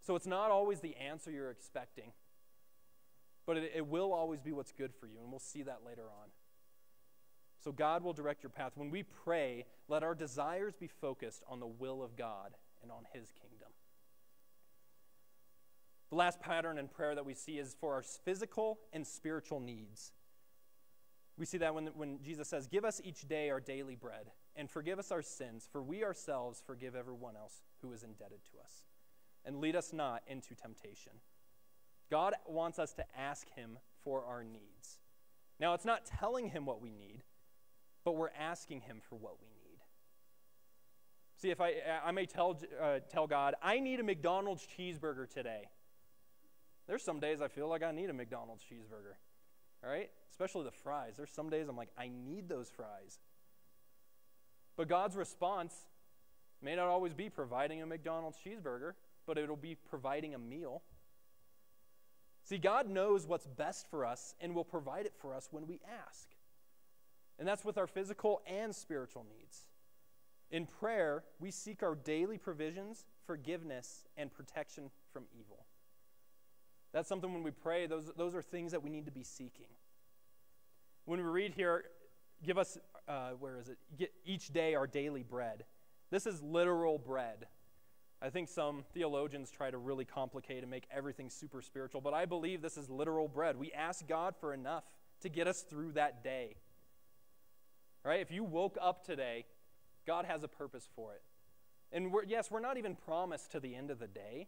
S2: So it's not always the answer you're expecting, but it, it will always be what's good for you, and we'll see that later on. So God will direct your path. When we pray, let our desires be focused on the will of God and on his kingdom. The last pattern in prayer that we see is for our physical and spiritual needs. We see that when, when Jesus says, Give us each day our daily bread, and forgive us our sins, for we ourselves forgive everyone else who is indebted to us. And lead us not into temptation. God wants us to ask Him for our needs. Now, it's not telling Him what we need, but we're asking Him for what we need. See, if I, I may tell, uh, tell God, I need a McDonald's cheeseburger today. There's some days I feel like I need a McDonald's cheeseburger. All right? Especially the fries. There's some days I'm like, I need those fries. But God's response may not always be providing a McDonald's cheeseburger, but it'll be providing a meal. See, God knows what's best for us and will provide it for us when we ask. And that's with our physical and spiritual needs. In prayer, we seek our daily provisions, forgiveness, and protection from evil. That's something when we pray, those, those are things that we need to be seeking. When we read here, give us, uh, where is it? Get each day our daily bread. This is literal bread. I think some theologians try to really complicate and make everything super spiritual, but I believe this is literal bread. We ask God for enough to get us through that day. Right? If you woke up today, God has a purpose for it. And we're, yes, we're not even promised to the end of the day,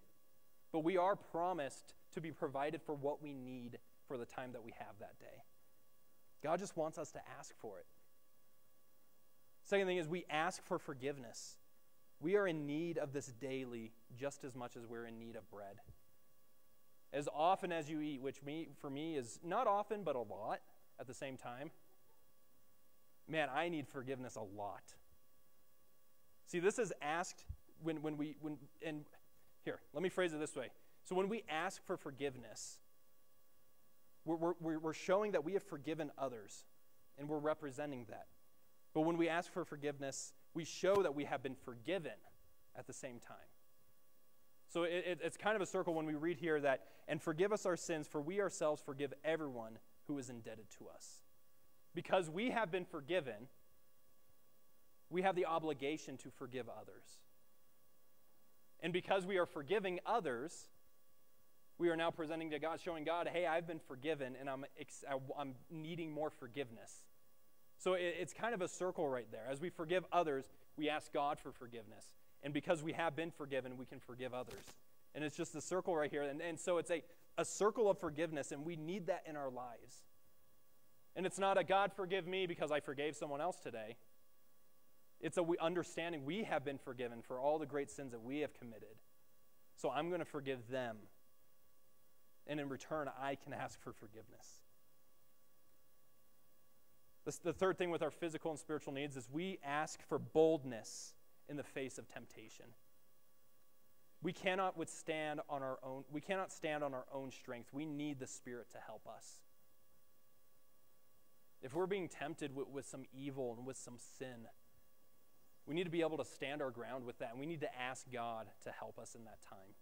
S2: but we are promised to be provided for what we need for the time that we have that day. God just wants us to ask for it. Second thing is we ask for forgiveness. We are in need of this daily just as much as we're in need of bread. As often as you eat, which me, for me is not often, but a lot at the same time, man, I need forgiveness a lot. See, this is asked when, when we, when, and here, let me phrase it this way. So when we ask for forgiveness, we're, we're, we're showing that we have forgiven others, and we're representing that. But when we ask for forgiveness, we show that we have been forgiven at the same time. So it, it, it's kind of a circle when we read here that, and forgive us our sins, for we ourselves forgive everyone who is indebted to us. Because we have been forgiven, we have the obligation to forgive others. And because we are forgiving others, we are now presenting to God, showing God, hey, I've been forgiven and I'm, I'm needing more forgiveness. So it's kind of a circle right there. As we forgive others, we ask God for forgiveness. And because we have been forgiven, we can forgive others. And it's just a circle right here. And, and so it's a, a circle of forgiveness, and we need that in our lives. And it's not a God forgive me because I forgave someone else today. It's a understanding we have been forgiven for all the great sins that we have committed. So I'm going to forgive them and in return, I can ask for forgiveness. the third thing with our physical and spiritual needs is we ask for boldness in the face of temptation. We cannot withstand on our own, we cannot stand on our own strength. We need the Spirit to help us. If we're being tempted with, with some evil and with some sin, we need to be able to stand our ground with that. And we need to ask God to help us in that time.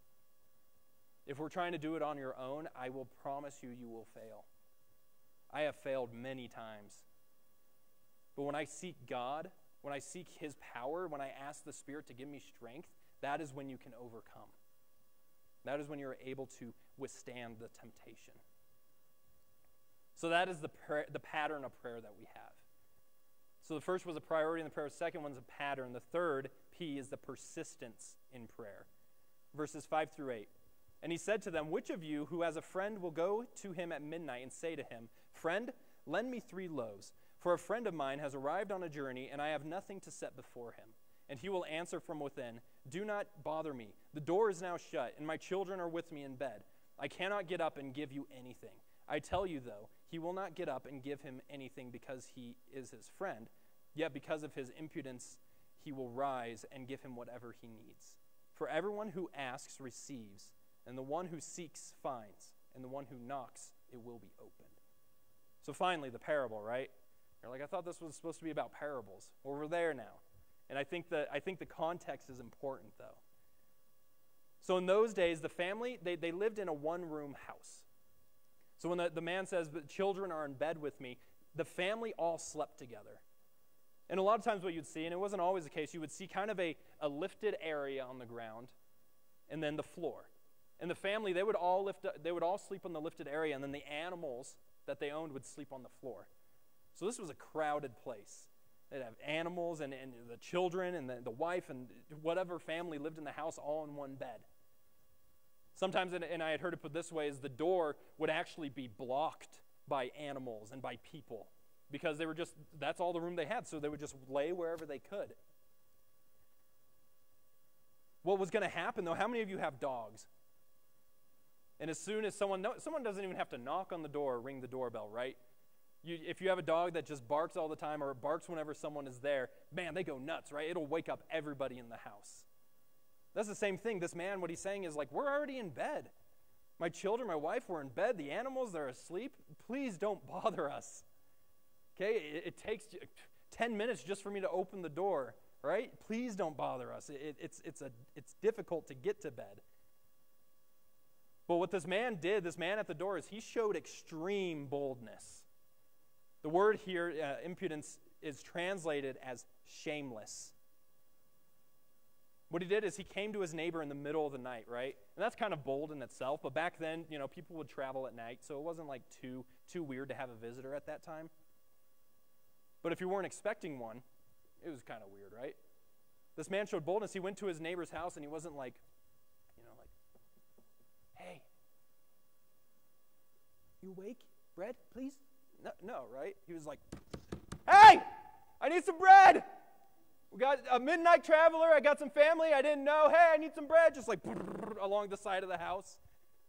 S2: If we're trying to do it on your own, I will promise you, you will fail. I have failed many times. But when I seek God, when I seek His power, when I ask the Spirit to give me strength, that is when you can overcome. That is when you're able to withstand the temptation. So that is the, prayer, the pattern of prayer that we have. So the first was a priority in the prayer. The second one's a pattern. The third P is the persistence in prayer. Verses 5 through 8. And he said to them, Which of you who has a friend will go to him at midnight and say to him, Friend, lend me three loaves, for a friend of mine has arrived on a journey, and I have nothing to set before him. And he will answer from within, Do not bother me. The door is now shut, and my children are with me in bed. I cannot get up and give you anything. I tell you, though, he will not get up and give him anything because he is his friend. Yet because of his impudence, he will rise and give him whatever he needs. For everyone who asks receives, and the one who seeks finds, and the one who knocks, it will be opened. So finally, the parable, right? You're like, I thought this was supposed to be about parables. Well, we're there now. And I think, that, I think the context is important, though. So in those days, the family, they, they lived in a one room house. So when the, the man says, the children are in bed with me, the family all slept together. And a lot of times, what you'd see, and it wasn't always the case, you would see kind of a, a lifted area on the ground and then the floor. And the family, they would all lift they would all sleep on the lifted area, and then the animals that they owned would sleep on the floor. So this was a crowded place. They'd have animals and, and the children and the, the wife and whatever family lived in the house all in one bed. Sometimes, and I had heard it put this way, is the door would actually be blocked by animals and by people because they were just, that's all the room they had. So they would just lay wherever they could. What was going to happen, though, how many of you have dogs? And as soon as someone, someone doesn't even have to knock on the door or ring the doorbell, right? You, if you have a dog that just barks all the time or barks whenever someone is there, man, they go nuts, right? It'll wake up everybody in the house. That's the same thing. This man, what he's saying is like, we're already in bed. My children, my wife, were in bed. The animals, they're asleep. Please don't bother us. Okay? It, it takes 10 minutes just for me to open the door, right? Please don't bother us. It, it's, it's, a, it's difficult to get to bed. But what this man did, this man at the door, is he showed extreme boldness. The word here, uh, impudence, is translated as shameless. What he did is he came to his neighbor in the middle of the night, right? And that's kind of bold in itself, but back then, you know, people would travel at night, so it wasn't like too too weird to have a visitor at that time. But if you weren't expecting one, it was kind of weird, right? This man showed boldness. He went to his neighbor's house and he wasn't like, you know, like, hey, you awake? Bread, please? No, no, right? He was like, hey, I need some bread. We got a midnight traveler. I got some family. I didn't know. Hey, I need some bread. Just like along the side of the house,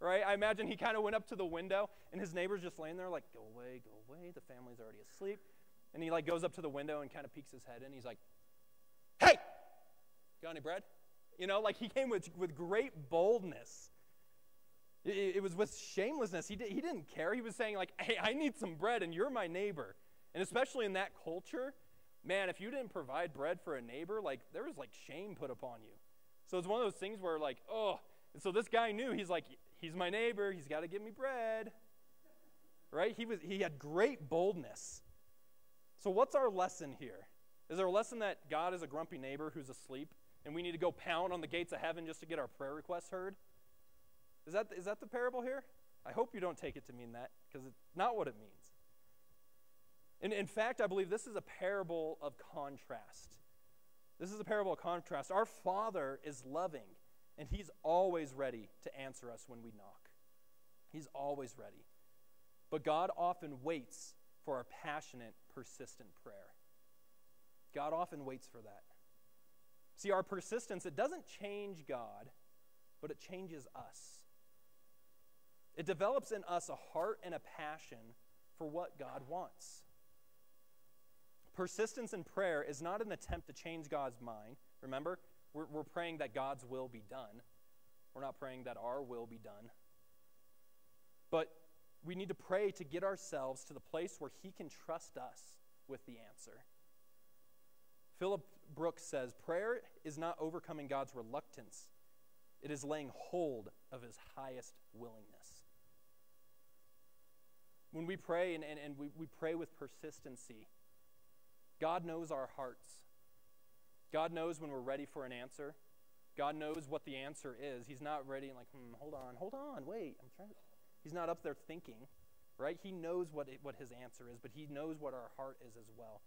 S2: right? I imagine he kind of went up to the window and his neighbor's just laying there like, go away, go away. The family's already asleep. And he like goes up to the window and kind of peeks his head in. He's like, "Hey, got any bread?" You know, like he came with with great boldness. It, it was with shamelessness. He did, he didn't care. He was saying like, "Hey, I need some bread, and you're my neighbor." And especially in that culture, man, if you didn't provide bread for a neighbor, like there was like shame put upon you. So it's one of those things where like, oh, and so this guy knew he's like, he's my neighbor. He's got to give me bread. Right? He was he had great boldness. So, what's our lesson here? Is there a lesson that God is a grumpy neighbor who's asleep and we need to go pound on the gates of heaven just to get our prayer requests heard? Is that, is that the parable here? I hope you don't take it to mean that because it's not what it means. And in fact, I believe this is a parable of contrast. This is a parable of contrast. Our Father is loving, and He's always ready to answer us when we knock. He's always ready. But God often waits for our passionate, persistent prayer. God often waits for that. See, our persistence, it doesn't change God, but it changes us. It develops in us a heart and a passion for what God wants. Persistence in prayer is not an attempt to change God's mind. Remember, we're, we're praying that God's will be done. We're not praying that our will be done. But we need to pray to get ourselves to the place where He can trust us with the answer. Philip Brooks says prayer is not overcoming God's reluctance, it is laying hold of His highest willingness. When we pray and, and, and we, we pray with persistency, God knows our hearts. God knows when we're ready for an answer. God knows what the answer is. He's not ready and like, hmm, hold on, hold on, wait. I'm trying. To... He's not up there thinking, right? He knows what it, what his answer is, but he knows what our heart is as well.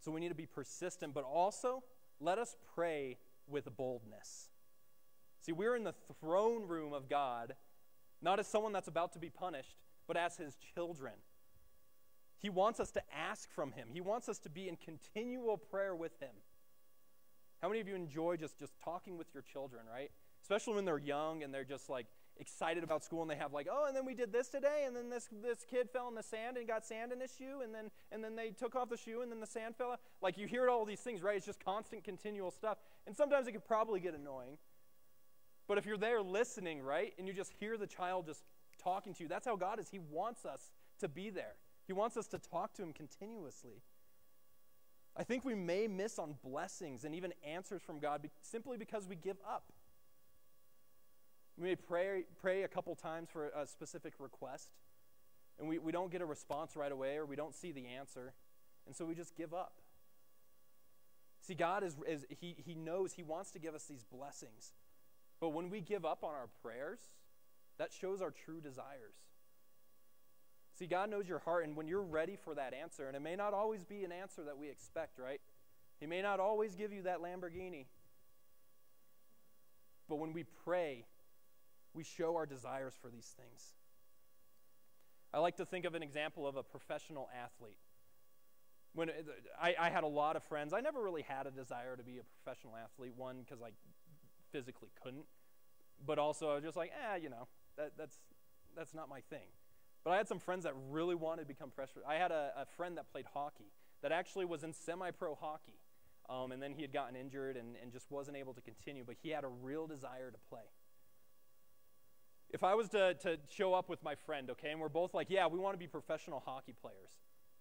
S2: So we need to be persistent, but also let us pray with boldness. See, we're in the throne room of God, not as someone that's about to be punished, but as his children. He wants us to ask from him. He wants us to be in continual prayer with him. How many of you enjoy just, just talking with your children, right? Especially when they're young and they're just like excited about school and they have like, oh, and then we did this today, and then this, this kid fell in the sand and got sand in his shoe, and then, and then they took off the shoe and then the sand fell out. Like you hear all these things, right? It's just constant, continual stuff. And sometimes it could probably get annoying. But if you're there listening, right, and you just hear the child just talking to you, that's how God is. He wants us to be there. He wants us to talk to Him continuously. I think we may miss on blessings and even answers from God be- simply because we give up. We may pray, pray a couple times for a specific request, and we, we don't get a response right away or we don't see the answer, and so we just give up. See, God is, is he, he knows He wants to give us these blessings. But when we give up on our prayers, that shows our true desires. See, God knows your heart, and when you're ready for that answer, and it may not always be an answer that we expect, right? He may not always give you that Lamborghini. But when we pray, we show our desires for these things. I like to think of an example of a professional athlete. When I, I had a lot of friends, I never really had a desire to be a professional athlete. One, because I physically couldn't, but also I was just like, eh, you know, that, that's, that's not my thing. But I had some friends that really wanted to become professional. I had a, a friend that played hockey that actually was in semi pro hockey. Um, and then he had gotten injured and, and just wasn't able to continue, but he had a real desire to play. If I was to, to show up with my friend, okay, and we're both like, yeah, we want to be professional hockey players,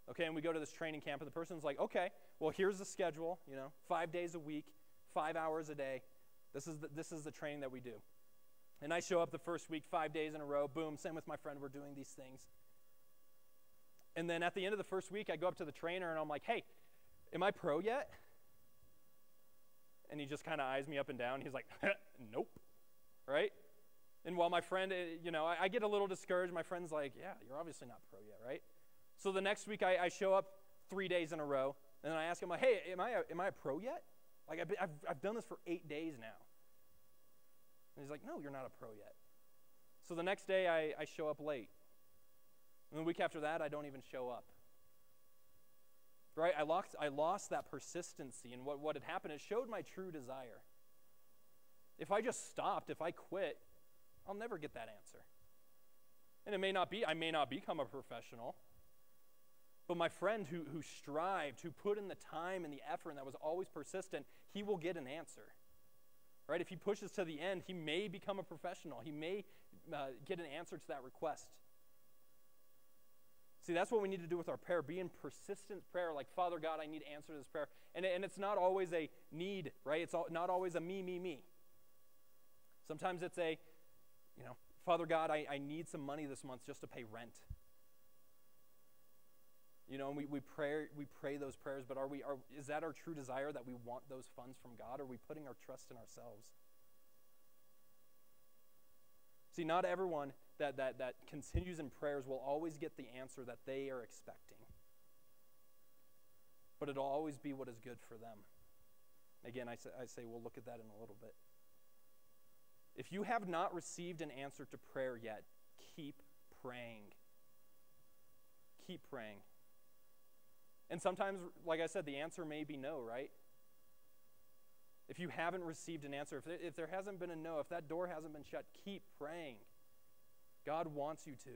S2: okay, and we go to this training camp, and the person's like, okay, well, here's the schedule, you know, five days a week, five hours a day. This is the, this is the training that we do. And I show up the first week, five days in a row. Boom, same with my friend. We're doing these things. And then at the end of the first week, I go up to the trainer and I'm like, hey, am I pro yet? And he just kind of eyes me up and down. He's like, nope. Right? And while my friend, eh, you know, I, I, get a little discouraged, my friend's like, yeah, you're obviously not pro yet, right? So the next week, I, I show up three days in a row. And then I ask him, like, hey, am I am I a pro yet? Like, I've, I've, I've done this for eight days now. And he's like, No, you're not a pro yet. So the next day, I, I show up late. And the week after that, I don't even show up. Right? I lost, I lost that persistency. And what, what had happened, it showed my true desire. If I just stopped, if I quit, I'll never get that answer. And it may not be, I may not become a professional. But my friend who, who strived, who put in the time and the effort and that was always persistent, he will get an answer. Right? If he pushes to the end, he may become a professional. He may uh, get an answer to that request. See, that's what we need to do with our prayer. Be in persistent prayer, like, Father God, I need answer to this prayer. And, and it's not always a need, right? It's all, not always a me, me, me. Sometimes it's a, you know, Father God, I, I need some money this month just to pay rent. You know, and we, we, pray, we pray those prayers, but are we, are, is that our true desire that we want those funds from God? Or are we putting our trust in ourselves? See, not everyone that, that, that continues in prayers will always get the answer that they are expecting. But it'll always be what is good for them. Again, I say, I say we'll look at that in a little bit. If you have not received an answer to prayer yet, keep praying. Keep praying. And sometimes, like I said, the answer may be no, right? If you haven't received an answer, if there, if there hasn't been a no, if that door hasn't been shut, keep praying. God wants you to.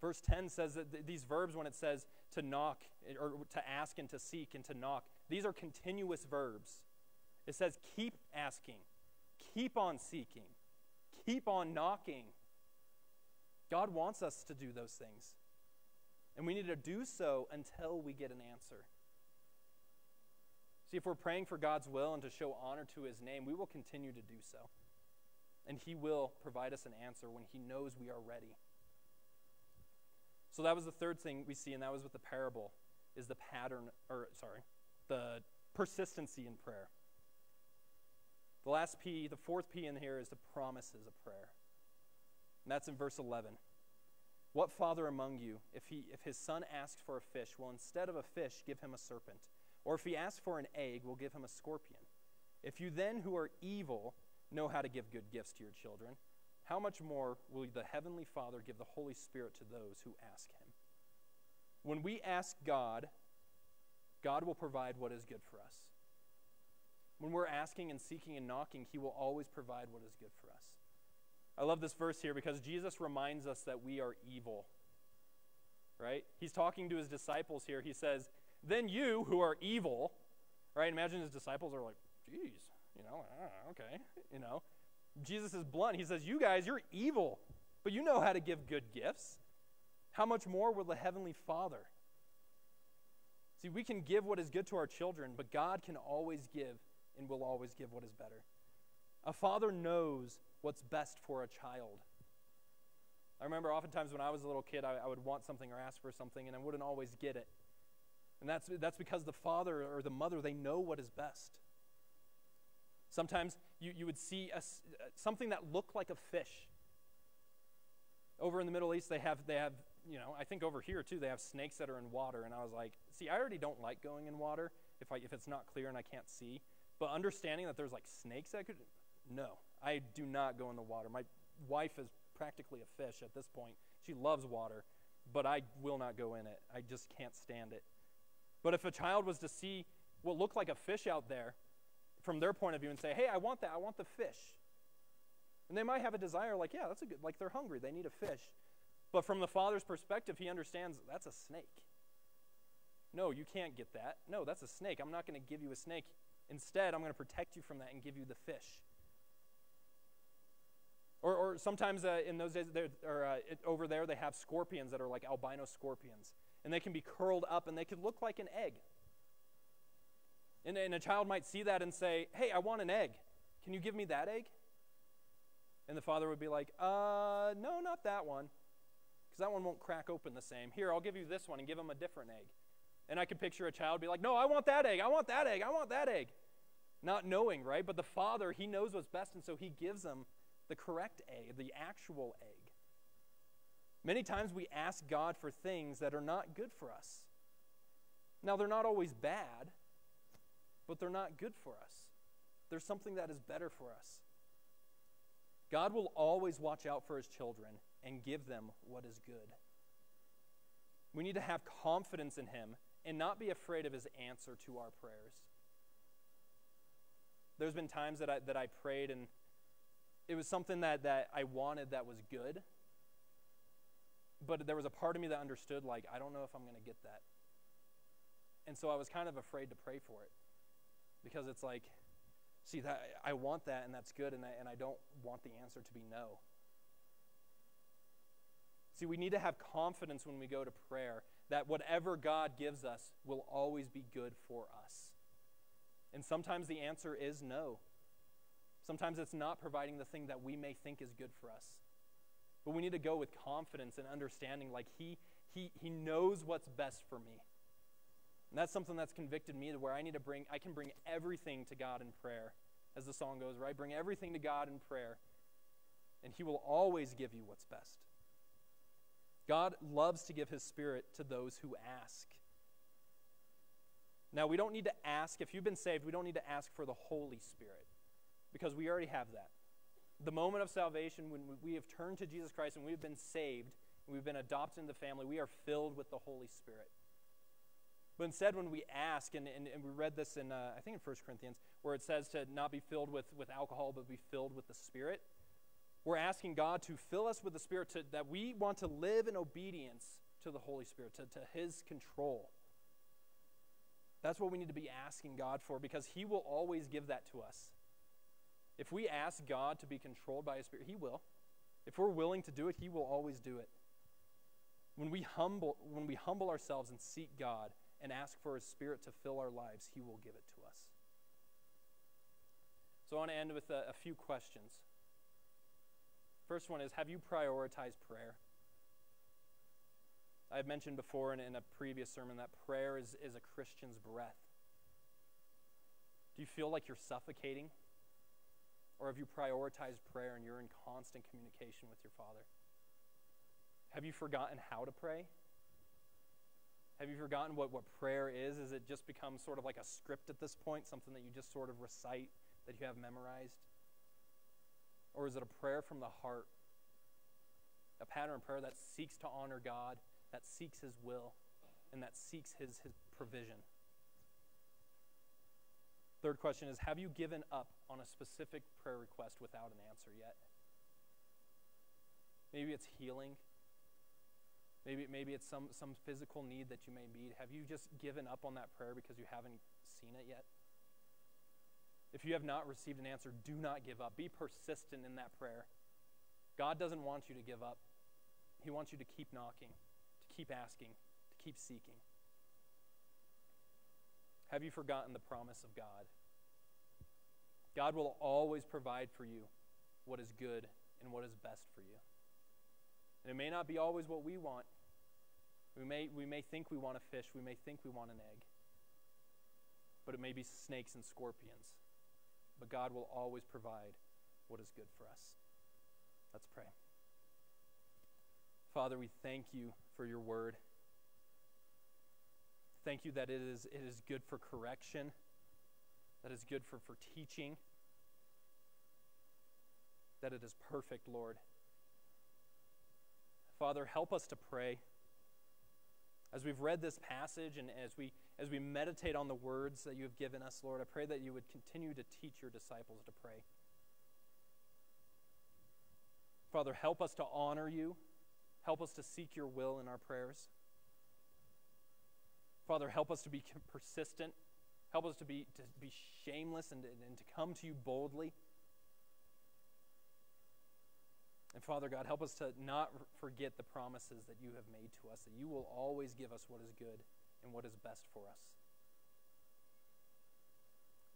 S2: Verse 10 says that th- these verbs, when it says to knock, eh, or to ask and to seek and to knock, these are continuous verbs. It says keep asking, keep on seeking, keep on knocking. God wants us to do those things. And we need to do so until we get an answer. See, if we're praying for God's will and to show honor to his name, we will continue to do so. And he will provide us an answer when he knows we are ready. So that was the third thing we see, and that was with the parable, is the pattern, or sorry, the persistency in prayer. The last P, the fourth P in here is the promises of prayer. And that's in verse 11. What father among you, if, he, if his son asks for a fish, will instead of a fish give him a serpent? Or if he asks for an egg, will give him a scorpion? If you then, who are evil, know how to give good gifts to your children, how much more will the Heavenly Father give the Holy Spirit to those who ask Him? When we ask God, God will provide what is good for us. When we're asking and seeking and knocking, He will always provide what is good for us. I love this verse here because Jesus reminds us that we are evil. Right? He's talking to his disciples here. He says, Then you who are evil, right? Imagine his disciples are like, Geez, you know, okay, you know. Jesus is blunt. He says, You guys, you're evil, but you know how to give good gifts. How much more will the Heavenly Father? See, we can give what is good to our children, but God can always give and will always give what is better. A father knows what's best for a child. I remember oftentimes when I was a little kid, I, I, would want something or ask for something, and I wouldn't always get it. And that's, that's because the father or the mother, they know what is best. Sometimes you, you would see a, uh, something that looked like a fish. Over in the Middle East, they have, they have, you know, I think over here too, they have snakes that are in water. And I was like, see, I already don't like going in water if, I, if it's not clear and I can't see. But understanding that there's like snakes that could, no, I do not go in the water. My wife is practically a fish at this point. She loves water, but I will not go in it. I just can't stand it. But if a child was to see what looked like a fish out there, from their point of view and say, hey, I want that. I want the fish. And they might have a desire like, yeah, that's a good, like they're hungry. They need a fish. But from the father's perspective, he understands that's a snake. No, you can't get that. No, that's a snake. I'm not going to give you a snake. Instead, I'm going to protect you from that and give you the fish. Or, or sometimes uh, in those days, or, uh, it, over there, they have scorpions that are like albino scorpions. And they can be curled up and they can look like an egg. And, and a child might see that and say, Hey, I want an egg. Can you give me that egg? And the father would be like, Uh, no, not that one. Because that one won't crack open the same. Here, I'll give you this one and give him a different egg. And I could picture a child be like, No, I want that egg. I want that egg. I want that egg. Not knowing, right? But the father, he knows what's best, and so he gives them the correct egg, the actual egg. Many times we ask God for things that are not good for us. Now, they're not always bad, but they're not good for us. There's something that is better for us. God will always watch out for his children and give them what is good. We need to have confidence in him and not be afraid of his answer to our prayers. There's been times that I, that I prayed and it was something that, that I wanted that was good, but there was a part of me that understood, like, I don't know if I'm going to get that. And so I was kind of afraid to pray for it because it's like, see, that I want that and that's good, and I, and I don't want the answer to be no. See, we need to have confidence when we go to prayer that whatever God gives us will always be good for us. And sometimes the answer is no. Sometimes it's not providing the thing that we may think is good for us. But we need to go with confidence and understanding like he, he, he knows what's best for me. And that's something that's convicted me to where I need to bring, I can bring everything to God in prayer. As the song goes, right? Bring everything to God in prayer, and He will always give you what's best. God loves to give His Spirit to those who ask. Now, we don't need to ask, if you've been saved, we don't need to ask for the Holy Spirit because we already have that. The moment of salvation, when we have turned to Jesus Christ and we've been saved, we've been adopted into the family, we are filled with the Holy Spirit. But instead, when we ask, and, and, and we read this in, uh, I think in 1 Corinthians, where it says to not be filled with, with alcohol, but be filled with the Spirit, we're asking God to fill us with the Spirit to, that we want to live in obedience to the Holy Spirit, to, to His control. That's what we need to be asking God for because He will always give that to us. If we ask God to be controlled by His Spirit, He will. If we're willing to do it, He will always do it. When we humble, when we humble ourselves and seek God, and ask for His Spirit to fill our lives, He will give it to us. So I want to end with a, a few questions. First one is Have you prioritized prayer? I've mentioned before in, in a previous sermon that prayer is, is a Christian's breath. Do you feel like you're suffocating? Or have you prioritized prayer and you're in constant communication with your Father? Have you forgotten how to pray? Have you forgotten what, what prayer is? Is it just become sort of like a script at this point, something that you just sort of recite, that you have memorized? Or is it a prayer from the heart? A pattern of prayer that seeks to honor God, that seeks His will, and that seeks His, his provision? Third question is Have you given up on a specific prayer request without an answer yet? Maybe it's healing. Maybe, maybe it's some, some physical need that you may need. Have you just given up on that prayer because you haven't seen it yet? If you have not received an answer, do not give up. Be persistent in that prayer. God doesn't want you to give up, He wants you to keep knocking, to keep asking, to keep seeking. Have you forgotten the promise of God? God will always provide for you what is good and what is best for you. And it may not be always what we want. We may, we may think we want a fish, we may think we want an egg, but it may be snakes and scorpions. But God will always provide what is good for us. Let's pray. Father, we thank you for your word. Thank you that it is, it is good for correction, that is good for, for teaching, that it is perfect, Lord. Father, help us to pray. As we've read this passage and as we, as we meditate on the words that you have given us, Lord, I pray that you would continue to teach your disciples to pray. Father, help us to honor you. Help us to seek your will in our prayers. Father, help us to be persistent. Help us to be, to be shameless and, and to come to you boldly. And Father God, help us to not forget the promises that you have made to us, that you will always give us what is good and what is best for us.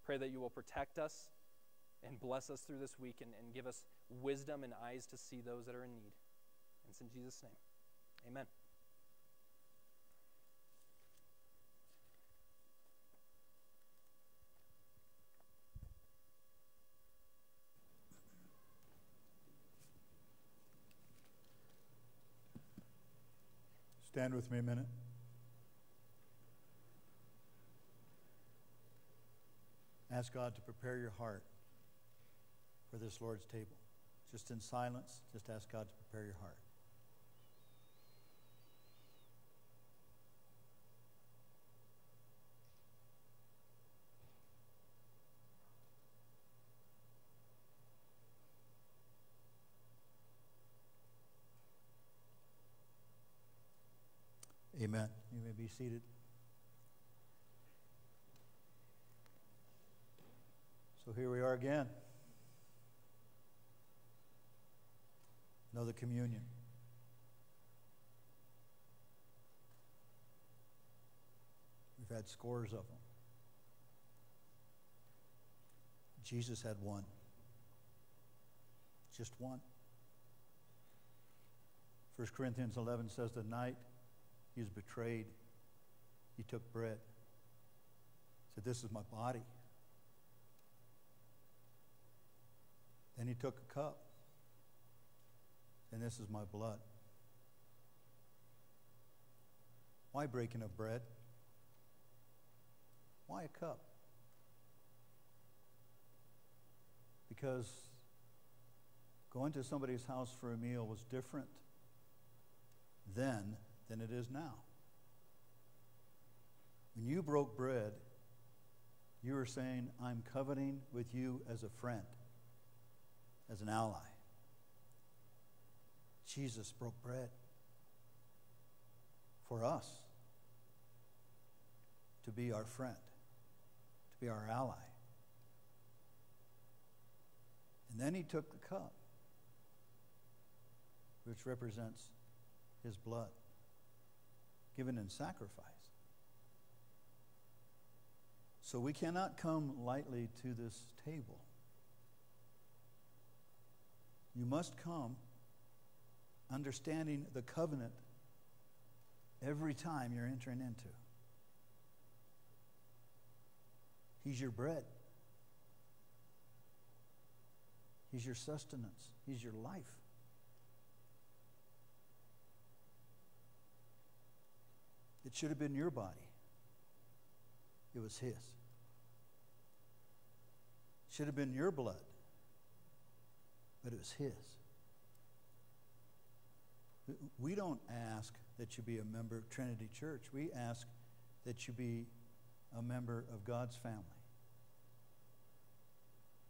S2: Pray that you will protect us and bless us through this week and, and give us wisdom and eyes to see those that are in need. And it's in Jesus' name. Amen.
S4: Stand with me a minute. Ask God to prepare your heart for this Lord's table. Just in silence, just ask God to prepare your heart. Amen. You may be seated. So here we are again. Another communion. We've had scores of them. Jesus had one. Just one. 1 Corinthians 11 says, The night he was betrayed. He took bread. Said, This is my body. Then he took a cup. And this is my blood. Why breaking of bread? Why a cup? Because going to somebody's house for a meal was different then than it is now. When you broke bread, you were saying, I'm covenanting with you as a friend, as an ally. Jesus broke bread for us to be our friend, to be our ally. And then he took the cup, which represents his blood given in sacrifice. So we cannot come lightly to this table. You must come understanding the covenant every time you're entering into. He's your bread. He's your sustenance, He's your life. It should have been your body, it was His. Should have been your blood, but it was His. We don't ask that you be a member of Trinity Church. We ask that you be a member of God's family.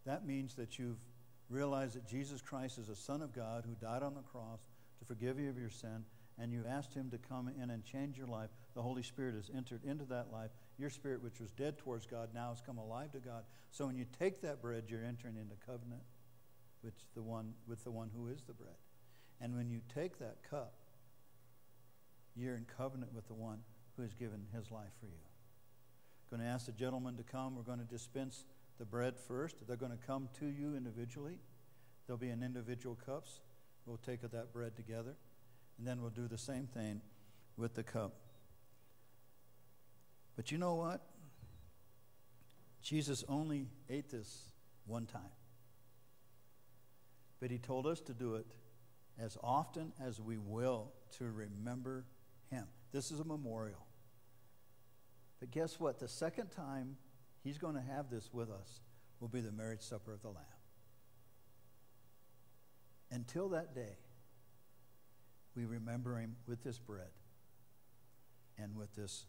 S4: That means that you've realized that Jesus Christ is a Son of God who died on the cross to forgive you of your sin, and you asked Him to come in and change your life. The Holy Spirit has entered into that life. Your spirit, which was dead towards God, now has come alive to God. So when you take that bread, you're entering into covenant with the one, with the one who is the bread. And when you take that cup, you're in covenant with the one who has given his life for you. I'm going to ask the gentlemen to come. We're going to dispense the bread first. They're going to come to you individually. There'll be in individual cups. We'll take of that bread together. And then we'll do the same thing with the cup. But you know what? Jesus only ate this one time. But he told us to do it as often as we will to remember him. This is a memorial. But guess what? The second time he's going to have this with us will be the marriage supper of the Lamb. Until that day, we remember him with this bread and with this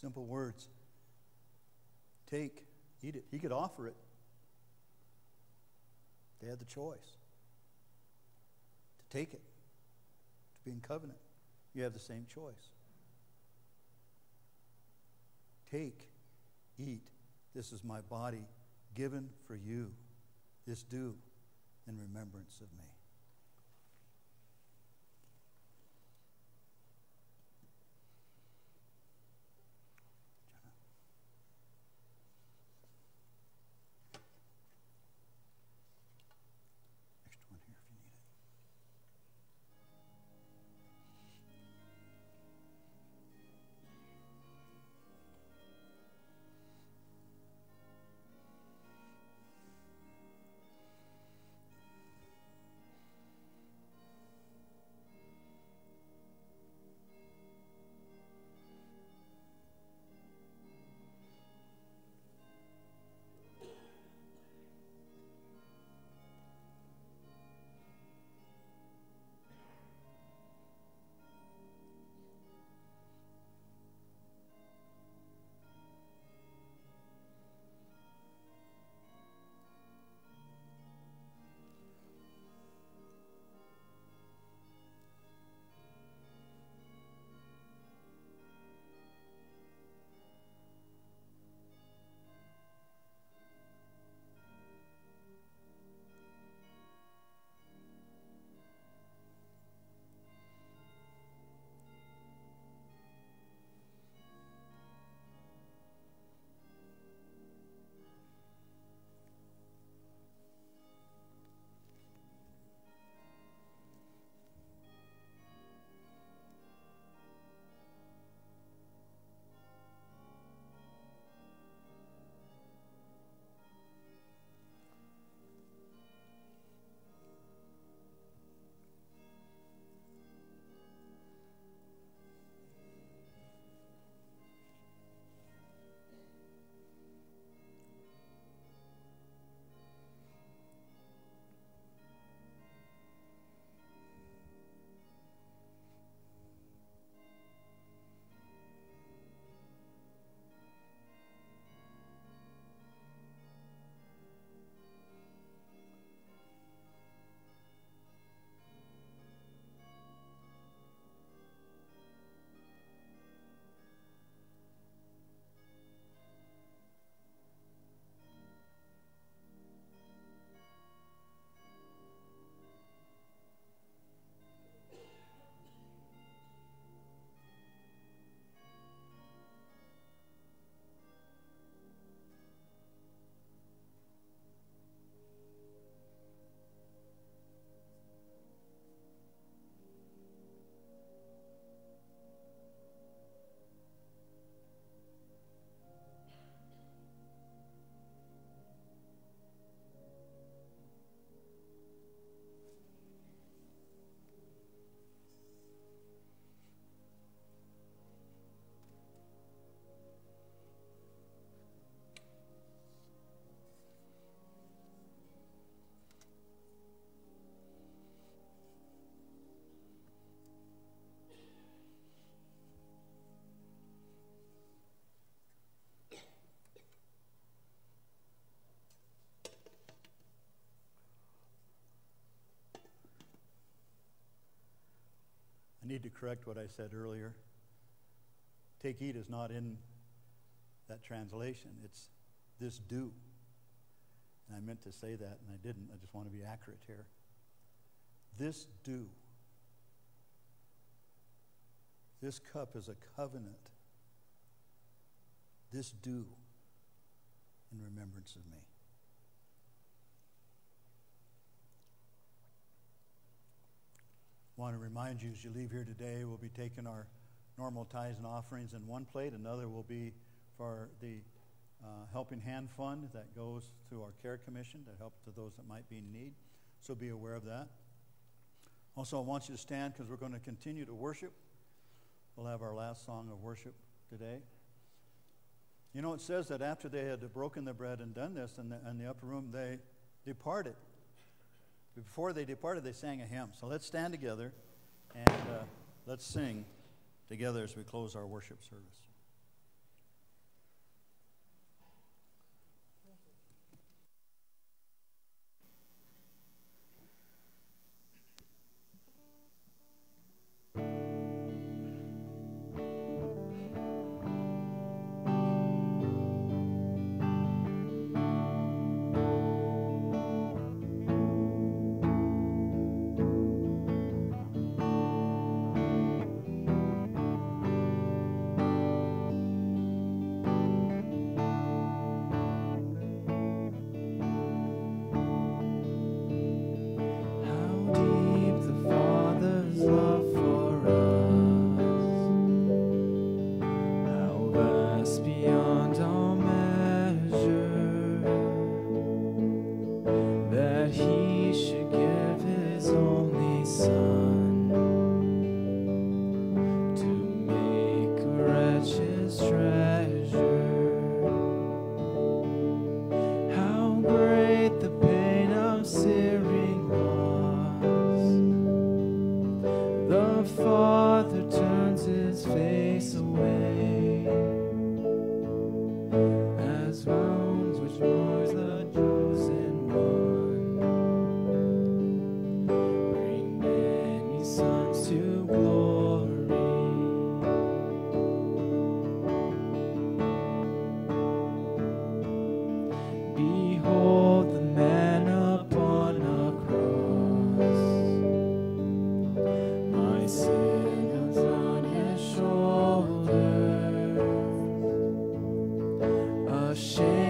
S4: Simple words. Take, eat it. He could offer it. They had the choice to take it, to be in covenant. You have the same choice. Take, eat. This is my body given for you. This do in remembrance of me. Need to correct what I said earlier. Take eat is not in that translation. It's this do. And I meant to say that and I didn't. I just want to be accurate here. This do. This cup is a covenant. This do in remembrance of me. Want to remind you as you leave here today, we'll be taking our normal tithes and offerings in one plate. Another will be for the uh, Helping Hand Fund that goes through our Care Commission to help to those that might be in need. So be aware of that. Also, I want you to stand because we're going to continue to worship. We'll have our last song of worship today. You know, it says that after they had broken the bread and done this in the, in the upper room, they departed. Before they departed, they sang a hymn. So let's stand together and uh, let's sing together as we close our worship service.
S3: Ashamed,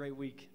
S2: great week.